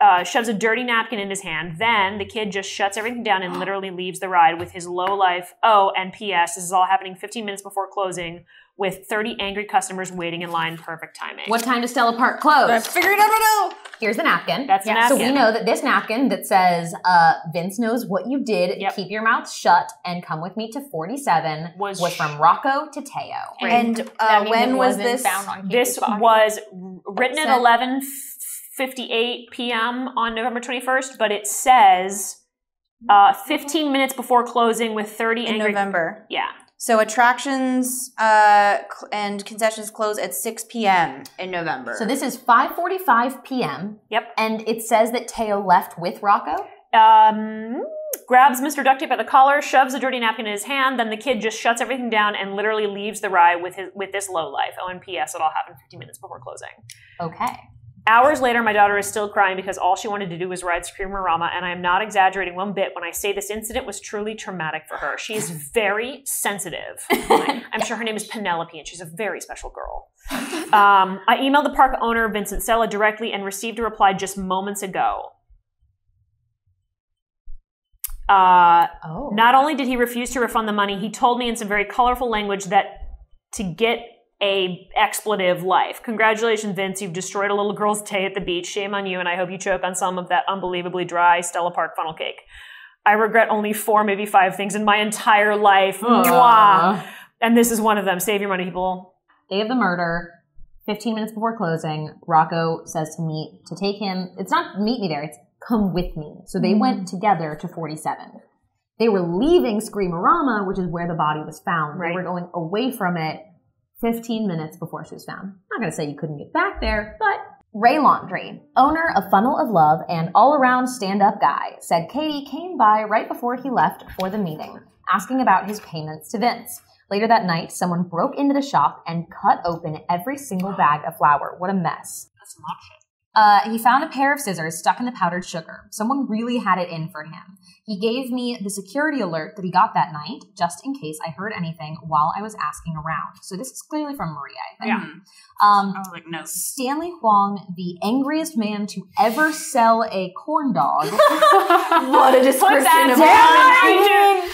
uh, shoves a dirty napkin in his hand. Then the kid just shuts everything down and <gasps> literally leaves the ride with his low life. Oh, and P.S. This is all happening 15 minutes before closing with 30 angry customers waiting in line. Perfect timing. What time does Stella Park close? I figured it out. Here's the napkin. That's yeah. napkin. So we know that this napkin that says uh, Vince knows what you did, yep. keep your mouth shut, and come with me to 47 was, was from Rocco to Teo. And uh, when was this? Found on this was written at 11. 58 p.m. on November 21st, but it says uh, 15 minutes before closing with 30 in angry- November. Yeah. So attractions uh, and concessions close at 6 p.m. in November. So this is 5:45 p.m. Yep. And it says that Teo left with Rocco. Um, grabs Mr. Duck Tape by the collar, shoves a dirty napkin in his hand. Then the kid just shuts everything down and literally leaves the rye with his with this low life. Oh, and P.S. It all happened 15 minutes before closing. Okay. Hours later, my daughter is still crying because all she wanted to do was ride Screamerama, and I am not exaggerating one bit when I say this incident was truly traumatic for her. She is <laughs> very sensitive. <laughs> I'm sure her name is Penelope, and she's a very special girl. Um, I emailed the park owner, Vincent Stella, directly and received a reply just moments ago. Uh, Oh. not only did he refuse to refund the money, he told me in some very colorful language that to get a expletive life. Congratulations, Vince. You've destroyed a little girl's day at the beach. Shame on you, and I hope you choke on some of that unbelievably dry Stella Park funnel cake. I regret only four, maybe five things in my entire life. Mwah. And this is one of them. Save your money, people. Day of the murder, 15 minutes before closing, Rocco says to meet to take him. It's not meet me there, it's come with me. So they mm-hmm. went together to 47. They were leaving Screamerama, which is where the body was found. Right. They were going away from it 15 minutes before she was found. I'm not going to say you couldn't get back there, but Ray Laundry, owner of Funnel of Love and all around stand up guy, said Katie came by right before he left for the meeting, asking about his payments to Vince. Later that night, someone broke into the shop and cut open every single bag of flour. What a mess. That's not shit. Uh, he found a pair of scissors stuck in the powdered sugar. Someone really had it in for him. He gave me the security alert that he got that night, just in case I heard anything while I was asking around. So this is clearly from Maria, I think. Yeah. Um, I was like, no. Stanley Huang, the angriest man to ever sell a corn dog. <laughs> What a Put description that of on my tomb-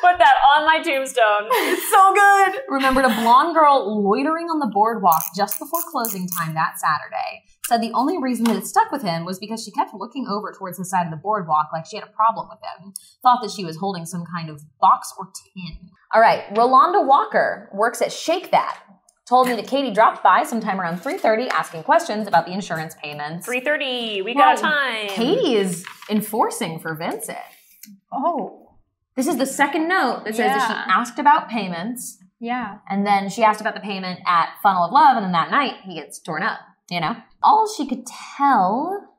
Put that on my tombstone. It's so good. remembered a blonde girl loitering on the boardwalk just before closing time that Saturday. Said the only reason that it stuck with him was because she kept looking over towards the side of the boardwalk like she had a problem with him. Thought that she was holding some kind of box or tin. All right, Rolanda Walker works at Shake That. Told me that Katie dropped by sometime around 3.30 asking questions about the insurance payments. 3.30. We got Well, time. Katie is enforcing for Vincent. Oh, This is the second note that says that Yeah. she asked about payments, yeah. and then she asked about the payment at Funnel of Love, and then that night he gets torn up, you know? All she could tell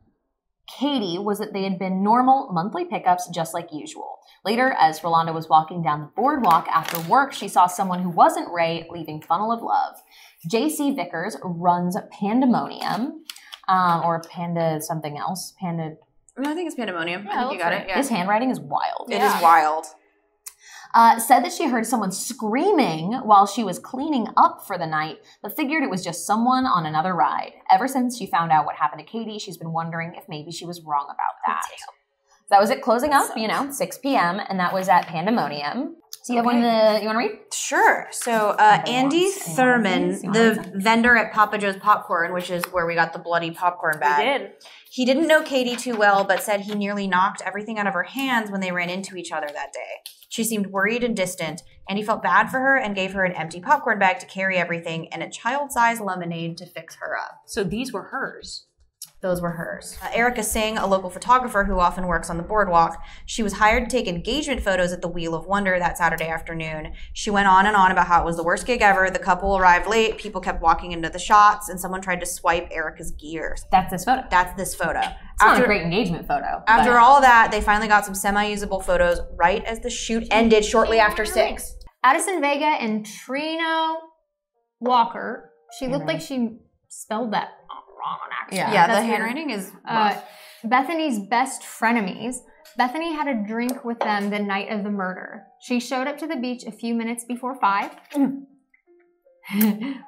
Katie was that they had been normal monthly pickups just like usual. Later, as Rolanda was walking down the boardwalk after work, she saw someone who wasn't Ray leaving Funnel of Love. JC Vickers runs Pandemonium, um, or Panda something else. Panda. I think it's pandemonium. Yeah, I think you got right. it. Yeah. His handwriting is wild. It is Yeah. wild. Uh, said that she heard someone screaming while she was cleaning up for the night, but figured it was just someone on another ride. Ever since she found out what happened to Katie, she's been wondering if maybe she was wrong about that. That was it closing up, you know, 6 p.m., and that was at Pandemonium. So you have one the you want to read? Sure. So uh, Andy Thurman, wants these? You want the vendor at Papa Joe's Popcorn, which is where we got the bloody popcorn We bag. did. He didn't know Katie too well, but said he nearly knocked everything out of her hands when they ran into each other that day. She seemed worried and distant, and he felt bad for her and gave her an empty popcorn bag to carry everything and a child sized lemonade to fix her up. So these were hers. Those were hers. Uh, Erica Singh, a local photographer who often works on the boardwalk, she was hired to take engagement photos at the Wheel of Wonder that Saturday afternoon. She went on and on about how it was the worst gig ever. The couple arrived late, people kept walking into the shots, and someone tried to swipe Erica's gear. That's this photo. That's this photo. It's not a great engagement photo. After but- all that, they finally got some semi-usable photos right as the shoot ended shortly after six. Addison Vega and Trino Walker. She looked like she spelled that wrong on accident. Yeah, That's the handwriting is Uh. Bethany's best frenemies. Bethany had a drink with them the night of the murder. She showed up to the beach a few minutes before five, <clears throat>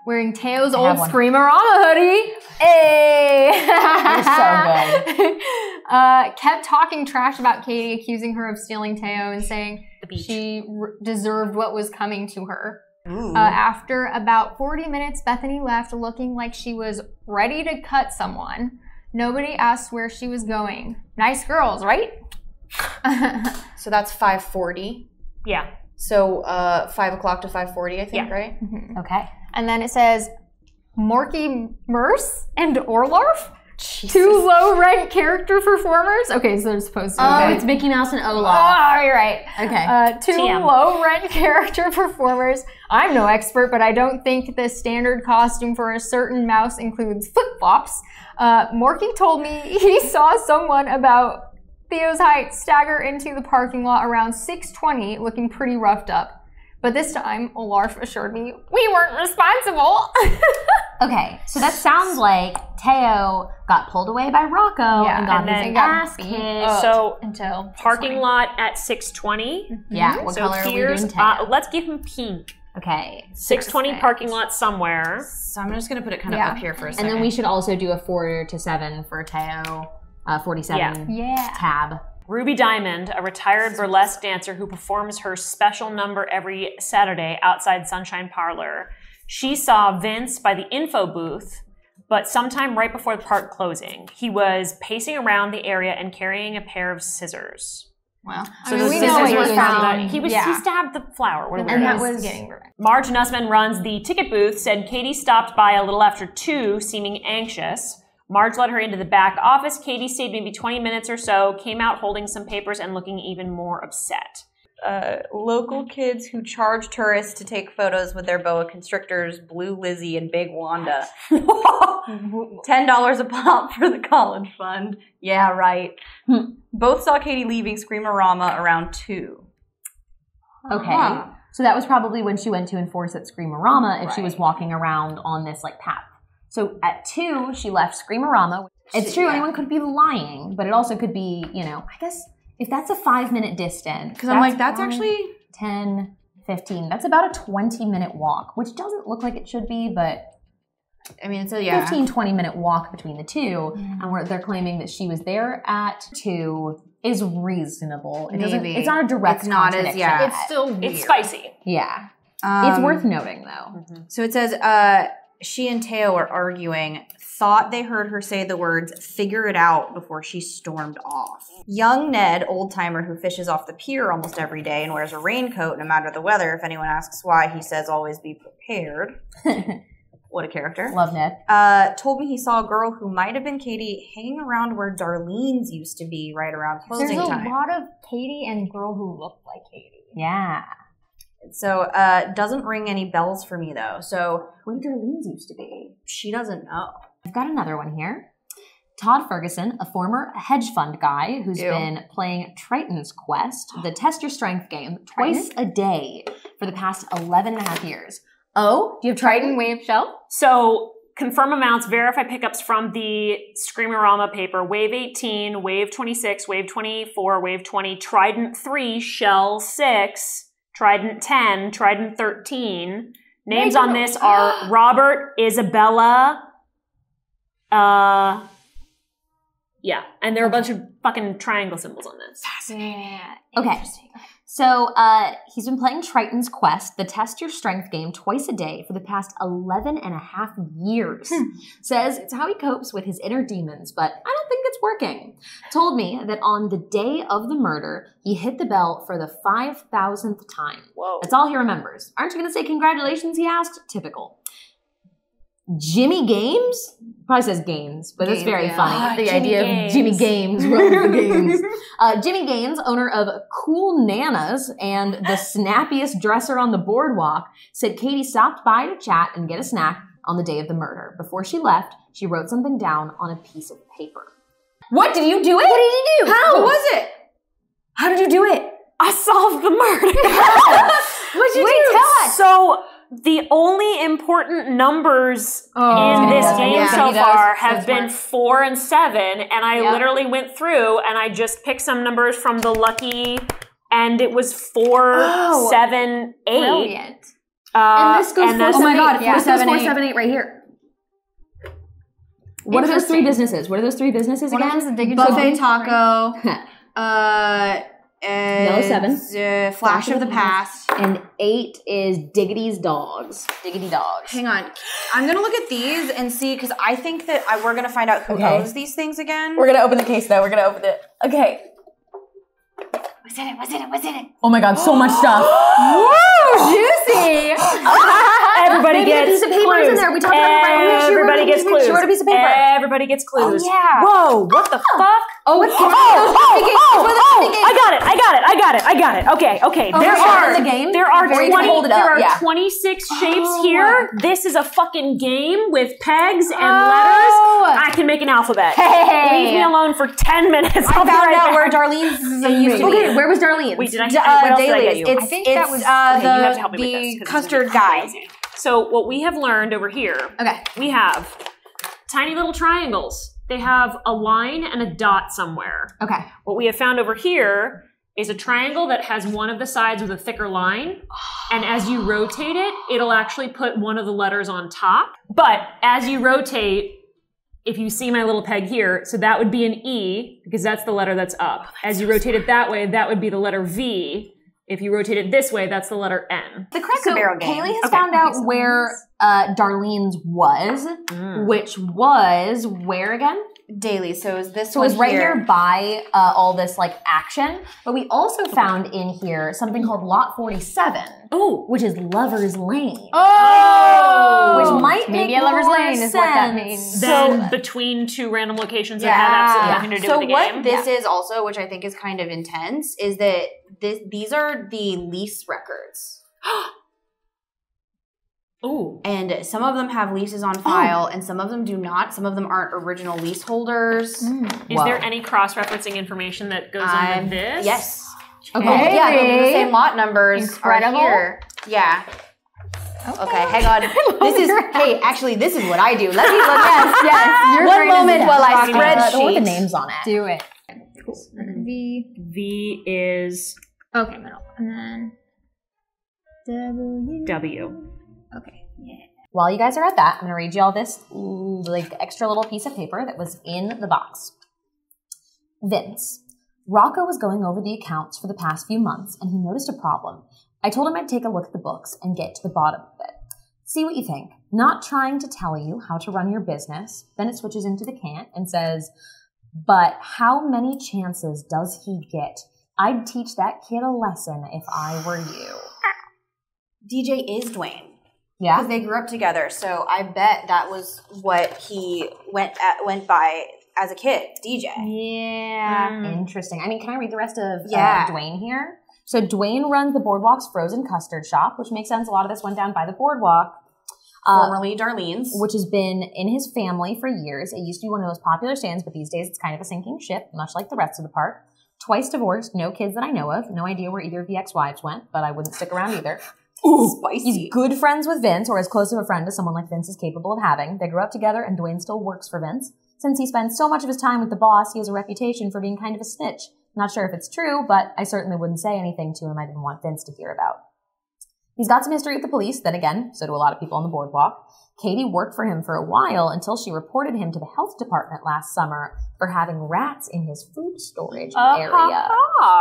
wearing Teo's old have one. Screamerama hoodie. Hey, You're so <laughs> Uh, kept talking trash about Katie, accusing her of stealing Teo and saying she r- deserved what was coming to her. Ooh. Uh, after about 40 minutes, Bethany left looking like she was ready to cut someone. Nobody asked where she was going. Nice girls, right? <laughs> So that's 540. yeah. So uh, 5 o'clock to 540, I think, Yeah. right? Okay. and then it says Morky Merce and Orlarf, two low rent character performers. Okay, so they're supposed to. Oh, be. it's Mickey Mouse and Olaf. Oh, Olaf. you're right. Okay. Uh, two TM. low rent <laughs> character performers. I'm no expert, but I don't think the standard costume for a certain mouse includes flip flops. Uh, Morky told me <laughs> he saw someone about Teo's height stagger into the parking lot around 6:20, looking pretty roughed up. But this time, Olarf assured me we weren't responsible. <laughs> Okay, so that sounds like Teo got pulled away by Rocco Yeah, and got and his ass kicked. So Until parking lot at 620. yeah, what So color are we here's doing? Teo? uh, let's give him pink. okay, 620 parking lot somewhere. So I'm just going to put it kind of Yeah. up here for a second. and then we should also do a four to seven for Teo. Uh, Forty-seven Yeah. tab. Ruby Diamond, a retired burlesque dancer who performs her special number every Saturday outside Sunshine Parlor. She saw Vince by the info booth, but sometime right before the park closing. He was pacing around the area and carrying a pair of scissors. well, I mean, the we know scissors he was was from doing- the, he was yeah. he stabbed the flour. What And that weirdo. was getting revenge. Marge Nussman runs the ticket booth, said Katie stopped by a little after 2, seeming anxious. Marge led her into the back office. Katie stayed maybe 20 minutes or so, came out holding some papers and looking even more upset. uh, local kids who charge tourists to take photos with their boa constrictors, Blue Lizzie and Big Wanda. <laughs> Ten dollars a pop for the college fund. Yeah, right. Hmm. Both saw Katie leaving Screamorama around two. Okay. Huh. So that was probably when she went to enforce at Screamorama if she was walking around on this like path. So at two, she left Screamorama. It's true, Yeah. anyone could be lying, but it also could be, you know, I guess if that's a five minute distance. because I'm like, that's five, actually 10, 15. That's about a 20 minute walk, which doesn't look like it should be, but I mean, it's a yeah. 15, 20 minute walk between the two. And where they're claiming that she was there at two is reasonable. It doesn't, Maybe. it's not a direct It's not as- contradiction. yeah. It's still weird. It's spicy. Yeah. it's Um, worth noting though. So it says uh, she and Teo are arguing. Thought they heard her say the words "figure it out" before she stormed off. Young Ned, old timer who fishes off the pier almost every day and wears a raincoat no matter the weather. If anyone asks why, he says always be prepared. <laughs> what a character! Love Ned. Uh, told me he saw a girl who might have been Katie hanging around where Darlene's used to be, right around closing time. There's a time. lot of Katie and girl who look like Katie. Yeah. So uh, doesn't ring any bells for me though. So Where Darlene's used to be. she doesn't know. I've got another one here. Todd Ferguson, a former hedge fund guy who's Ew. been playing Triton's Quest, the <gasps> test your strength game, twice a day for the past 11 and a half years. Oh, do you have Triton Triton? Wave Shell. So confirm amounts, verify pickups from the Screamerama paper. Wave 18, Wave 26, Wave 24, Wave 20, Trident 3, Shell 6, Trident 10, Trident 13. Names on this are <gasps> Robert, Isabella, uh, yeah, and there are a bunch of fucking triangle symbols on this. Yeah. Okay. So uh, he's been playing Triton's Quest, the test your strength game, twice a day for the past 11 and a half years. Says it's how he copes with his inner demons, but I don't think it's working. Told me that on the day of the murder, he hit the bell for the 5,000th time. Whoa. That's all he remembers. Aren't you going to say congratulations? He asked. Typical. Jimmy Games? Probably says Gaines, but it's very yeah. funny. Ah, the Jimmy idea Gaines. of Jimmy Games runs the <laughs> games. Uh, Jimmy Gaines, owner of Cool Nanas and the snappiest dresser on the boardwalk, said Katie stopped by to chat and get a snack on the day of the murder. Before she left, she wrote something down on a piece of paper. What did you do it? What did you do? How? What was it? How did you do it? I solved the murder. <laughs> What'd you Wait, do? tell us. So the only important numbers Oh, in this game Yeah. so He far So have been smart. four and seven, and I Yeah. literally went through and I just picked some numbers from the lucky, and it was four, Oh. seven. Brilliant. Uh, And this goes and four, that's- seven, Oh my God, eight. four, This goes seven, four, eight. seven, eight right here. What are those three businesses? What are those three businesses One again? them's the digital Buffet taco. <laughs> Uh, Yellow seven. Uh, Flash of the past. and eight is Diggity's dogs. Diggity dogs. Hang on. I'm gonna look at these and see because I think that I, we're gonna find out who Okay. owns these things again. We're gonna open the case though. We're gonna open it. Okay. What's in it? What's in it? What's in it? Oh my god, so much stuff. <gasps> Juicy. <gasps> Everybody Maybe a gets piece of paper clues. is in there. We talked about it right when she wrote Everybody it. gets She clues. wrote a piece of paper. Everybody gets clues. yeah. Whoa! What the fuck? Oh, oh, oh, oh, oh, I got it! I got it! I got it! I got it! Okay, okay. there you're the game? there are Or twenty hold it up, there are yeah. twenty six shapes Oh. here. This is a fucking game with pegs and Oh. letters. I can make an alphabet. Hey. Leave me alone for ten minutes. I I'll be found right out back. where Darlene's used to be. Okay, where was Darlene? Wait, did I? D- what uh, else did I get you? It's I think it's that was- uh, Okay, you have the to help me with this, the 'cause this is custard guy. So what we have learned over here, Okay. we have tiny little triangles. They have a line and a dot somewhere. Okay. What we have found over here is a triangle that has one of the sides with a thicker line. And as you rotate it, it'll actually put one of the letters on top. But as you rotate, if you see my little peg here, so that would be an E because that's the letter that's up. Oh, as you rotate it that way, that would be the letter V. If you rotate it this way, that's the letter N. The Cracker so Barrel game. Kailey has Okay. found out where uh, Darlene's was, Mm. which was where again? Daily. So is this So it was one right here, by uh, all this like action. But we also found in here something called Lot 47, Oh, which is Lover's Lane. Oh. Which might Maybe make a lover's more lane is what that means. then between two random locations that have Yeah. absolutely nothing to do so with the what game. this is also, which I think is kind of intense, is that this these are the lease records. <gasps> <gasps> Ooh. And some of them have leases on oh. file, and some of them do not. Some of them aren't original leaseholders. Hmm. Is Whoa. there any cross-referencing information that goes on I'm- with this? Yes. Okay. Oh, yeah, the, the same lot numbers Incredible. are here. Yeah. Okay, hang on. <laughs> This is hey, actually, this is what I do. Let me look. <laughs> Yes, yes. Your One moment while I rock spread hard. the one with the sheet. names on it. Do it. V. V is Okay, middle. And then W. W. Okay. Yeah. While you guys are at that, I'm going to read you all this like extra little piece of paper that was in the box. Vince. Rocco was going over the accounts for the past few months and he noticed a problem. I told him I'd take a look at the books and get to the bottom of it. See what you think. Not trying to tell you how to run your business. Then it switches into the can't and says, But how many chances does he get? I'd teach that kid a lesson if I were you. DJ is Dwayne Yeah? because they grew up together. So I bet that was what he went at, went by as a kid. DJ. Yeah. Mm. Interesting. I mean, can I read the rest of Yeah. uh, Dwayne here? So Dwayne runs the Boardwalk's frozen custard shop, which makes sense. A lot of this went down by the Boardwalk, uh, Formerly Darlene's. which has been in his family for years. It used to be one of those popular stands, but these days it's kind of a sinking ship, much like the rest of the park. Twice divorced, no kids that I know of. No idea where either of the ex-wives went, but I wouldn't stick around either. Spicy. He's good friends with Vince, or as close of a friend as someone like Vince is capable of having. They grew up together, and Dwayne still works for Vince. Since he spends so much of his time with the boss, he has a reputation for being kind of a snitch. Not sure if it's true, but I certainly wouldn't say anything to him I didn't want Vince to hear about. He's got some history with the police, then again, so do a lot of people on the boardwalk. Katie worked for him for a while until she reported him to the health department last summer for having rats in his food storage area.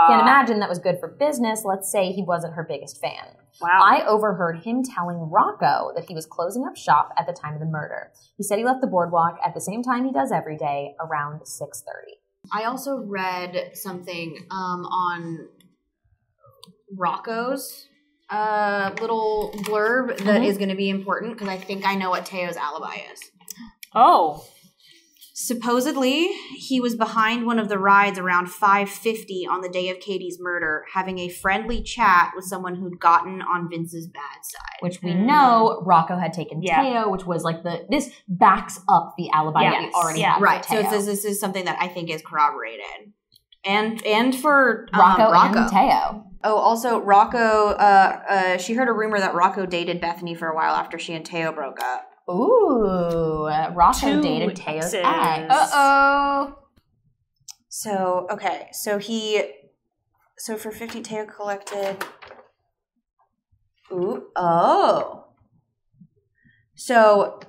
Can't imagine that was good for business. Let's say he wasn't her biggest fan. Wow. I overheard him telling Rocco that he was closing up shop at the time of the murder. He said he left the boardwalk at the same time he does every day, around 6:30. I also read something um, on Rocco's uh, little blurb that is Mhm. going to be important because I think I know what Teo's alibi is. Oh. Supposedly, he was behind one of the rides around 5:50 on the day of Katie's murder, having a friendly chat with someone who'd gotten on Vince's bad side. Which we Mm. know Rocco had taken Yeah. Teo, which was like the this backs up the alibi that we already Yeah. have. Right. For So this, this is something that I think is corroborated, and and for um, Rocco, Rocco. and Teo. Oh, also Rocco. Uh, uh, she heard a rumor that Rocco dated Bethany for a while after she and Teo broke up. Ooh, uh, Rocco Two dated Teo's exes. ex. Uh oh. So okay, so he, so for fifty, Teo collected. Ooh, oh. So,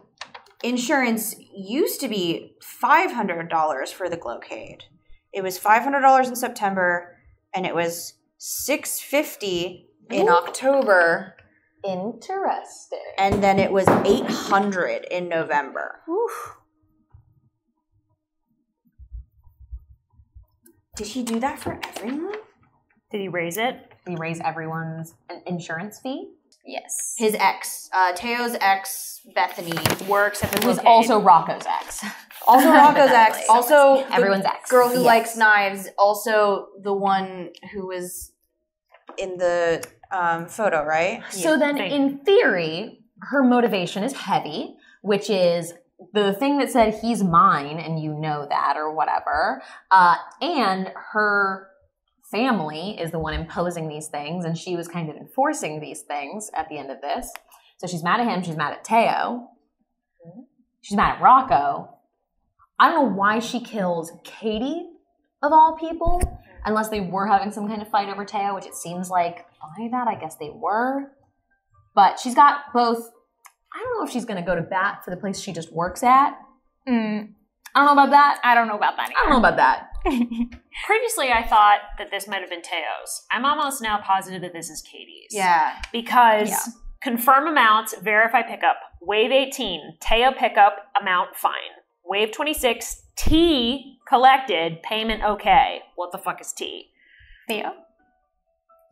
insurance used to be five hundred dollars for the Glowcade. It was five hundred dollars in September, and it was six fifty in Ooh. October, Interesting. and then it was eight hundred in November. Did he do that for everyone? Did he raise it? He raise everyone's insurance fee. Yes. His ex, uh, Teo's ex, Bethany. Works at the It was also Rocco's ex. <laughs> Also Rocco's ex. Also Everyone's ex. girl who Yes. likes knives. Also the one who was in the um, photo, right? So then, thank- in theory, her motivation is heavy, which is the thing that said he's mine and you know that or whatever. Uh, and her family is the one imposing these things, and she was kind of enforcing these things at the end of this. So she's mad at him. She's mad at Teo. She's mad at Rocco. I don't know why she kills Katie of all people, unless they were having some kind of fight over Teo, which it seems like by that I guess they were. But she's got both. I don't know if she's going to go to bat for the place she just works at. Mm, I don't know about that. I don't know about that. I don't know about that. <laughs> Previously, I thought that this might have been Teo's. I'm almost now positive that this is Katie's. Yeah. Because Yeah. confirm amounts, verify pickup. Wave 18, Teo pickup, amount fine. Wave 26, T collected, payment okay. What the fuck is T? Teo.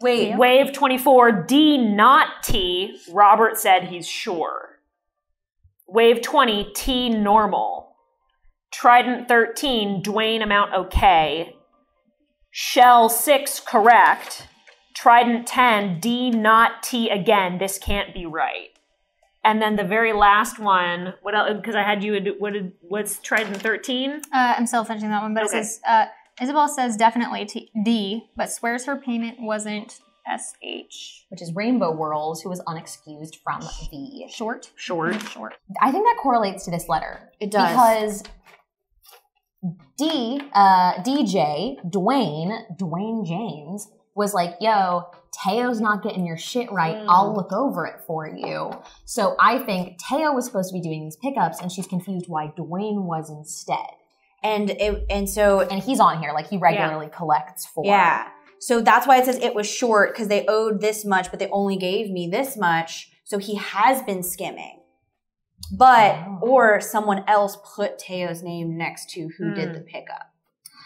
Wait. Yeah. Wave 24, D not T, Robert said he's sure. Wave 20, T normal. Trident 13, Dwayne amount okay. Shell 6 correct. Trident 10, D not T again. This can't be right. And then the very last one, what else? Because I had you, what did, what's Trident 13? Uh, I'm still finishing that one, but Okay. it says uh, Isabel says definitely T- D, but swears her payment wasn't SH. Which is Rainbow Whirls, who was unexcused from the. Short. Short. Short. I think that correlates to this letter. It does. Because D, uh, DJ, Dwayne, Dwayne James, was like, yo, Teo's not getting your shit right. Mm. I'll look over it for you. So I think Teo was supposed to be doing these pickups, and she's confused why Dwayne was instead. And it and so And he's on here, like he regularly collects for. yeah. So that's why it says it was short because they owed this much, but they only gave me this much. So he has been skimming. But Oh. or someone else put Teo's name next to who Hmm. did the pickup.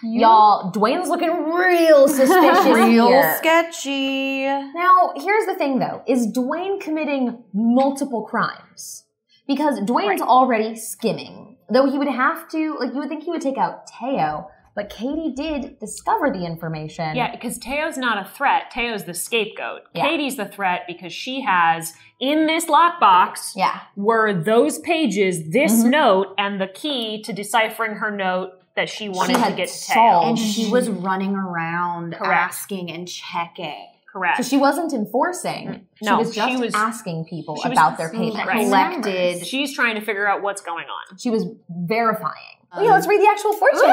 Y'all, Dwayne's looking real <laughs> suspicious Real here. sketchy. Now, here's the thing though, is Dwayne committing multiple crimes? Because Dwayne's already skimming. Though he would have to, like, you would think he would take out Teo, but Katie did discover the information. Yeah, because Teo's not a threat. Teo's the scapegoat. Yeah. Katie's the threat because she has in this lockbox Yeah. were those pages, this Mhm. note, and the key to deciphering her note that she wanted to had get to solved. Teo. And she was running around Correct. asking and checking. Correct. So she wasn't enforcing. She No, was just she was- asking people she was about their Right. payment. Right. Collected. She's trying to figure out what's going on. She was verifying. Um, yeah, let's read the actual fortune.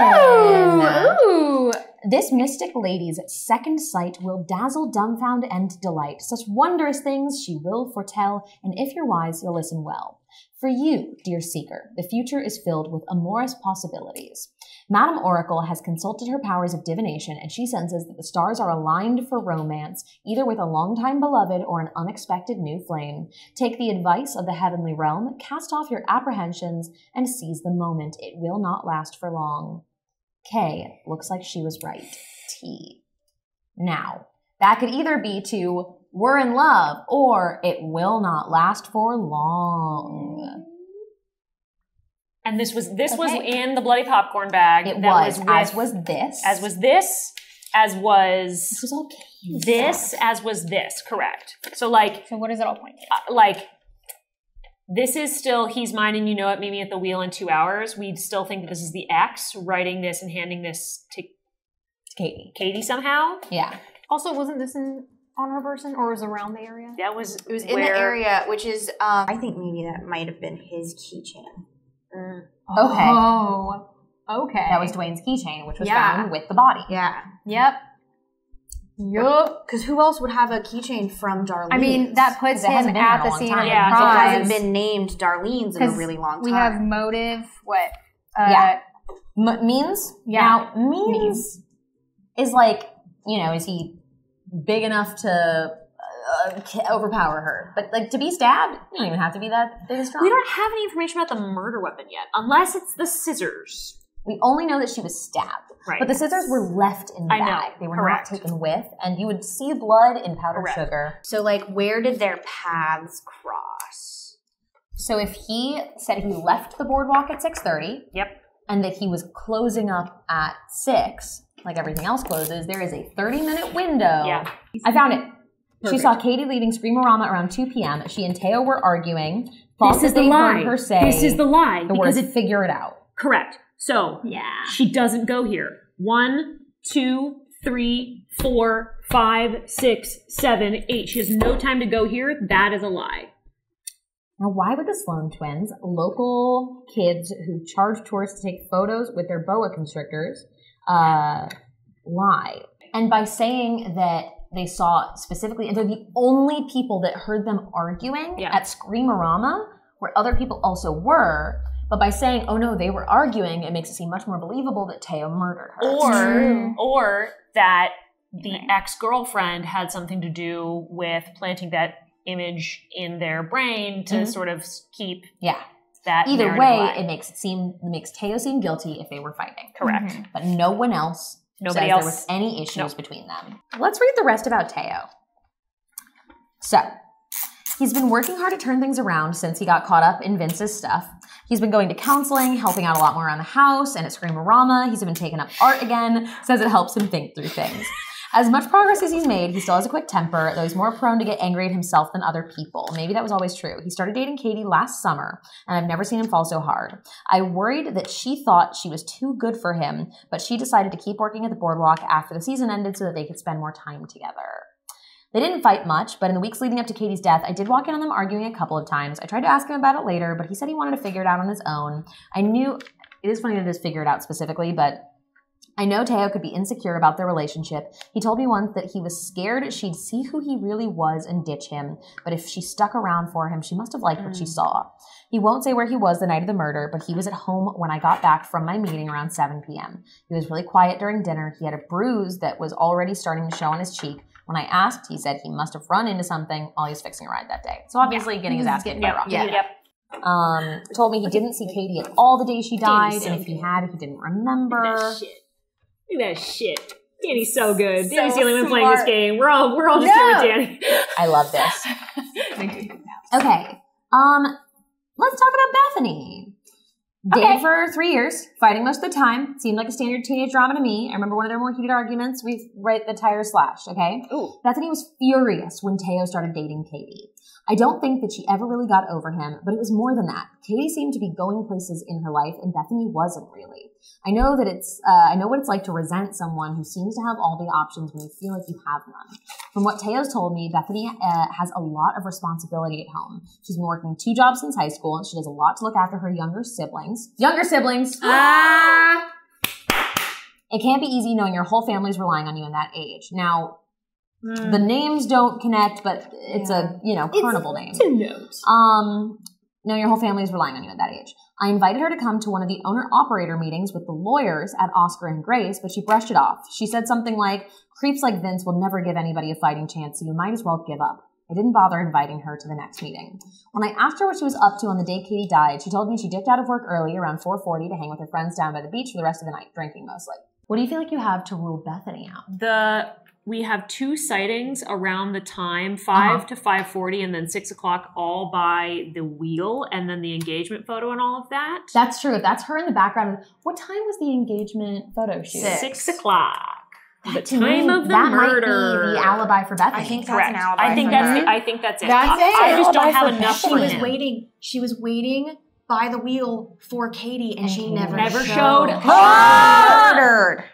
Ooh. This mystic lady's second sight will dazzle, dumbfound, and delight. Such wondrous things she will foretell, and if you're wise, you'll listen well. For you, dear seeker, the future is filled with amorous possibilities. Madame Oracle has consulted her powers of divination, and she senses that the stars are aligned for romance, either with a longtime beloved or an unexpected new flame. Take the advice of the heavenly realm, cast off your apprehensions, and seize the moment. It will not last for long. K looks like she was right. T. Now, that could either be to we're in love or it will not last for long. And this was this was in the bloody popcorn bag. It that was, with- as was this. as was this, as was This was was all Katie's this, stuff. as was this. Correct. So like So what does it all point to? uh, like this is still he's mine and you know it meet me at the wheel in two hours we still think that this is the ex writing this and handing this to Katie. katie somehow Yeah. Also, wasn't this in on her person or was around the area? that was It was in the area, which is, um, I think maybe that might have been his keychain. Okay. Oh. Okay. That was Dwayne's keychain, which was Yeah. found with the body. Yeah. Yep. Yup. Because who else would have a keychain from Darlene? I mean, that puts Because it hasn't him been here in at the scene time. of the Yeah, it crime. hasn't been named Darlene's in a really long time. We have motive. What? Uh, Yeah. M- means? Yeah. Now, means is like, you know, is he big enough to uh, overpower her? But like to be stabbed, you don't even have to be that big and strong. we don't have any information about the murder weapon yet unless it's the scissors We only know that she was stabbed. right But the scissors were left in the I know, bag. They were correct. not taken with, and you would see blood in powdered Correct. sugar. So, like, where did their paths cross? So if he said he left the boardwalk at six thirty, yep and that he was closing up at six, like everything else closes, there is a thirty minute window. yeah I found it. She saw Katie leaving Screamorama around 2 p.m. She and Teo were arguing. Thought this is the they lie her say this is the lie the because words it figure it out. correct so Yeah. she doesn't go here one two three four five six seven eight she has no time to go here that is a lie Now, why would the Sloan twins, local kids who charge tourists to take photos with their boa constrictors, uh, lie? And by saying that they saw specifically, and they're the only people that heard them arguing Yeah. at Screamorama, where other people also were. But by saying, "Oh no, they were arguing," it makes it seem much more believable that Teo murdered her. or true. or that the Okay. ex-girlfriend had something to do with planting that image in their brain to Mhm. sort of keep yeah. that Either way, alive. it makes it seem it makes Teo seem guilty if they were fighting. correct Mhm. but no one else Nobody says else- there was any issues Nope. between them. Let's read the rest about Teo. So, he's been working hard to turn things around since he got caught up in Vince's stuff. He's been going to counseling, helping out a lot more around the house and at Screamorama. He's even taken up art again, says it helps him think through things. As much progress as he's made, he still has a quick temper, though he's more prone to get angry at himself than other people. Maybe that was always true. He started dating Katie last summer, and I've never seen him fall so hard. I worried that she thought she was too good for him, but she decided to keep working at the boardwalk after the season ended so that they could spend more time together. They didn't fight much, but in the weeks leading up to Katie's death, I did walk in on them arguing a couple of times. I tried to ask him about it later, but he said he wanted to figure it out on his own. I knew it is funny just figure it out specifically, but I know Teo could be insecure about their relationship. He told me once that he was scared she'd see who he really was and ditch him, but if she stuck around for him, she must have liked what she saw. He won't say where he was the night of the murder, but he was at home when I got back from my meeting around 7 p.m. He was really quiet during dinner. He had a bruise that was already starting to show on his cheek. When I asked, he said he must have run into something while he was fixing a ride that day. So obviously getting his ass kicked by yep Rocky. Yeah. yep Um, told me he didn't see Katie at all the day she died, and if he had, he didn't remember. Look at that shit. Look at that shit. Dani's so good. So Dani's the only one playing this game. We're all we're all just here No. with Dani. I love this. <laughs> Okay. Um, let's talk about Bethany. Dated Okay. for three years, fighting most of the time. Seemed like a standard teenage drama to me. I remember one of their more heated arguments. We right the tire slashed. Okay. Ooh. Bethany was furious when Teo started dating Katie. I don't think that she ever really got over him, but it was more than that. Katie seemed to be going places in her life, and Bethany wasn't really. I know that it's, uh, I know what it's like to resent someone who seems to have all the options when you feel like you have none. From what Teo's told me, Bethany uh, has a lot of responsibility at home. She's been working two jobs since high school, and she does a lot to look after her younger siblings. Younger siblings! Ah. It can't be easy knowing your whole family's relying on you in that age. Now, the names don't connect, but it's a, you know, carnival name. To note. Um, no, your whole family is relying on you at that age. I invited her to come to one of the owner operator meetings with the lawyers at Oscar and Grace, but she brushed it off. She said something like, Creeps like Vince will never give anybody a fighting chance, so you might as well give up. I didn't bother inviting her to the next meeting. When I asked her what she was up to on the day Katie died, she told me she dipped out of work early around 4:40 to hang with her friends down by the beach for the rest of the night, drinking mostly. What do you feel like you have to rule Bethany out? The we have two sightings around the time 5 Uh-huh. to 5.40 and then 6 o'clock all by the wheel and then the engagement photo and all of that That's true. That's her in the background, what time was the engagement photo shoot? Six. 6 o'clock the time me, of the that murder might be the alibi for Bethany. I think that's Correct. an alibi. I think for that's her. I think that's it. That's I, it. I just don't have enough Bethany. for She was him. waiting. She was waiting by the wheel for Katie, and, And she he never never showed. showed. Murdered.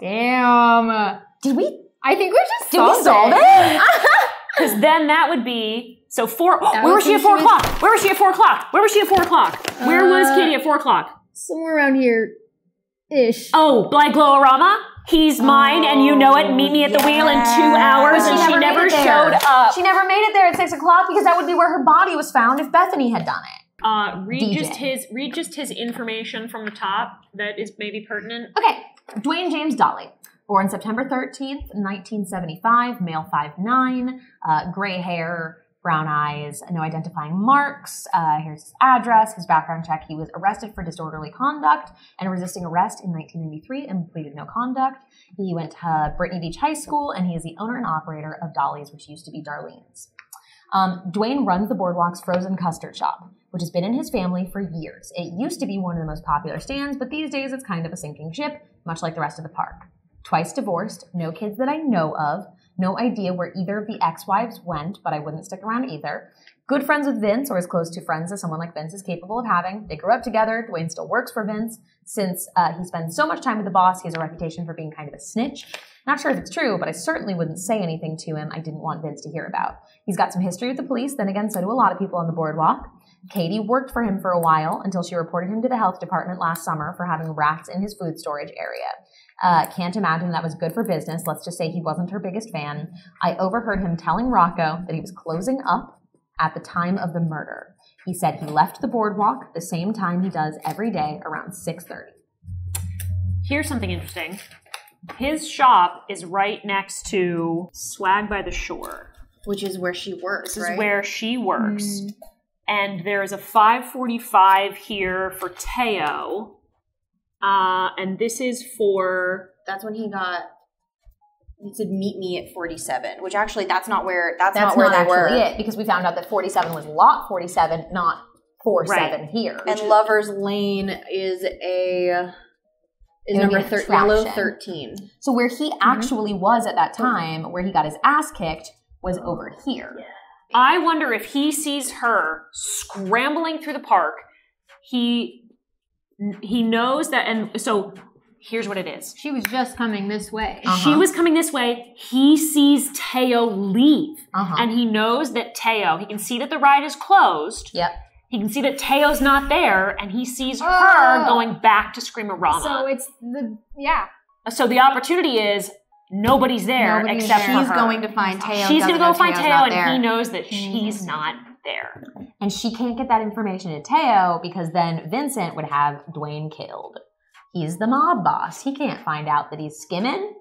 Damn. Did we? I think we just Did we solved solve it. it? <laughs> Because then that would be so four. That where was was she at four she was- o'clock? Where was she at four o'clock? Where was she at four o'clock? Where was Uh, Katie at four o'clock? Somewhere around here, ish. Oh, Blind Gloworama. He's mine, and you know it. Meet me at the wheel in two hours, But and she she never never made it there. showed up. She never made it there at six o'clock because that would be where her body was found if Bethany had done it. Uh, read DJ. just his read just his information from the top that is maybe pertinent. Okay, Dwayne James Dolly, born September 13th, 1975, male 5'9, uh, gray hair, brown eyes, no identifying marks. Uh, here's his address, his background check. He was arrested for disorderly conduct and resisting arrest in 1993 and pleaded no conduct. He went to Brittany Beach High School and he is the owner and operator of Dolly's, which used to be Darlene's. Um, Dwayne runs the Boardwalk's frozen custard shop, which has been in his family for years. It used to be one of the most popular stands, but these days it's kind of a sinking ship, much like the rest of the park. Twice divorced, no kids that I know of, no idea where either of the ex wives went, but I wouldn't stick around either. Good friends with Vince, or as close to friends as someone like Vince is capable of having. They grew up together. Dwayne still works for Vince. Since uh, he spends so much time with the boss, he has a reputation for being kind of a snitch. Not sure if it's true, but I certainly wouldn't say anything to him I didn't want Vince to hear about. He's got some history with the police, then again, so do a lot of people on the boardwalk. Katie worked for him for a while until she reported him to the health department last summer for having rats in his food storage area. Uh, can't imagine that was good for business. Let's just say he wasn't her biggest fan. I overheard him telling Rocco that he was closing up at the time of the murder. He said he left the boardwalk the same time he does every day around 6:30. Here's something interesting. His shop is right next to Swag by the Shore. which is where she works, This right? is where she works. And there's a 545 here for Teo. Uh, and this is for that's when he got. He said, "Meet me at 47," which actually that's not where that's, That's not where not they were. actually it because we found out that 47 was lot 47, not 47 Right. here. And Lovers Lane is a is It number an thir- yellow 13. So where he actually was at that time, where he got his ass kicked, was over here. I wonder if he sees her scrambling through the park. He he knows that, and so here's what it is. She was just coming this way. Uh-huh. She was coming this way. He sees Teo leave, Uh-huh. and he knows that Teo. He can see that the ride is closed. Yep. He can see that Teo's not there, and he sees her Oh. going back to Screamerama. So it's the yeah. So the opportunity is nobody's there Nobody's except there. for She's her. going to find Teo. She's gonna go find Teo's Teo, and there. he knows that she's not there. And she can't get that information to Teo because then Vincent would have Dwayne killed. He's the mob boss. He can't find out that he's skimming.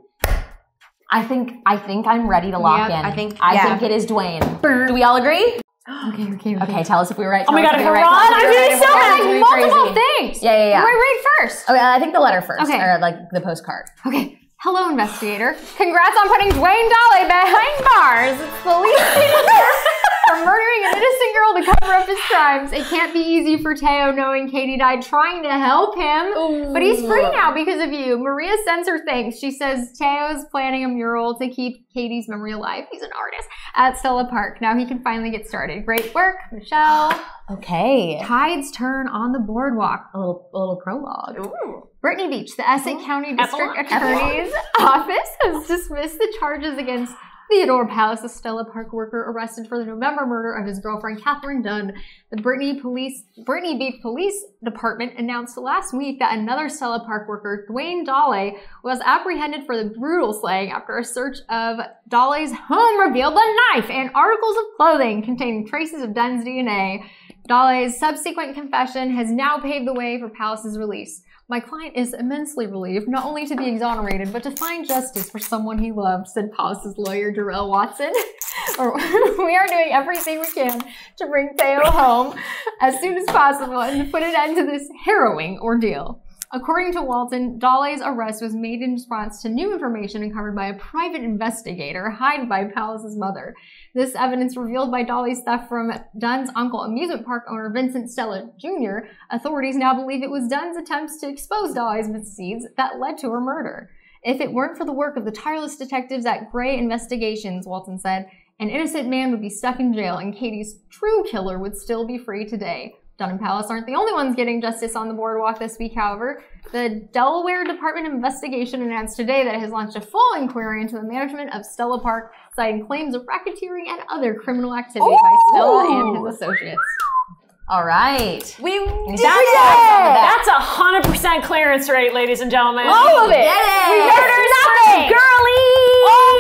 I think I think I'm ready to lock in. I think- I yeah. think it is Dwayne. Do we all agree? <gasps> Okay, okay, Okay, tell us if we were right. Oh my God, if we were right. Tell I'm doing so Tell us much. if we were multiple crazy. things. Yeah, yeah, yeah. Wait, read first. Okay, I think the letter first, Okay. or like the postcard. Okay. Hello, investigator. Congrats on putting Dwayne Dolly behind bars. It's the least <laughs> for murdering an innocent girl to cover up his crimes. It can't be easy for Teo knowing Katie died trying to help him. But he's free now because of you. Maria sends her thanks. She says Teo's planning a mural to keep Katie's memory alive. He's an artist at Stella Park. Now he can finally get started. Great work, Michelle. <gasps> Okay. Tides turn on the boardwalk. A little, a little prologue. Ooh. Brittany Beach, the Essex County District Epilogue. Attorney's <laughs> Office has dismissed the charges against Theodore Palace, a Stella Park worker arrested for the November murder of his girlfriend Catherine Dunn. The Brittany Police Brittany Beach Police Department announced last week that another Stella Park worker, Dwayne Dolly, was apprehended for the brutal slaying after a search of Dolly's home revealed a knife and articles of clothing containing traces of Dunn's DNA. Dolly's subsequent confession has now paved the way for Palace's release. My client is immensely relieved not only to be exonerated, but to find justice for someone he loved, said Palace's lawyer, Darrell Watson. <laughs> <laughs> We are doing everything we can to bring Theo home as soon as possible and put an end to this harrowing ordeal. According to Walton, Dolly's arrest was made in response to new information uncovered by a private investigator hired by Palace's mother. This evidence revealed by Dolly's theft from Dunn's uncle, amusement park owner Vincent Stella Jr., authorities now believe it was Dunn's attempts to expose Dolly's misdeeds that led to her murder. If it weren't for the work of the tireless detectives at Gray Investigations, Walton said, an innocent man would be stuck in jail and Katie's true killer would still be free today. Dunn and Palace aren't the only ones getting justice on the boardwalk this week, however. The Delaware Department of Investigation announced today that it has launched a full inquiry into the management of Stella Park, citing claims of racketeering and other criminal activity by Stella and his associates. All right. We That's did it. it! That's a hundred percent clearance rate, ladies and gentlemen. All of it. Did it! Murder spree! girly.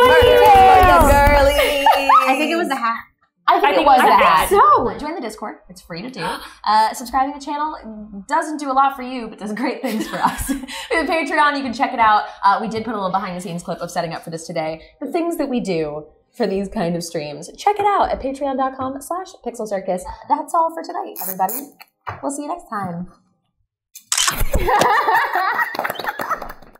Murder girly. I think it was the hat. I think, I it think- was think so. Join the Discord. It's free to do. <gasps> Uh, subscribing to the channel doesn't do a lot for you, but does great things for us. <laughs> we have a Patreon. You can check it out. Uh, we did put a little behind the scenes clip of setting up for this today. The things that we do for these kind of streams. Check it out at patreon.com slash pixel circus. That's all for tonight, everybody. We'll see you next time. <laughs>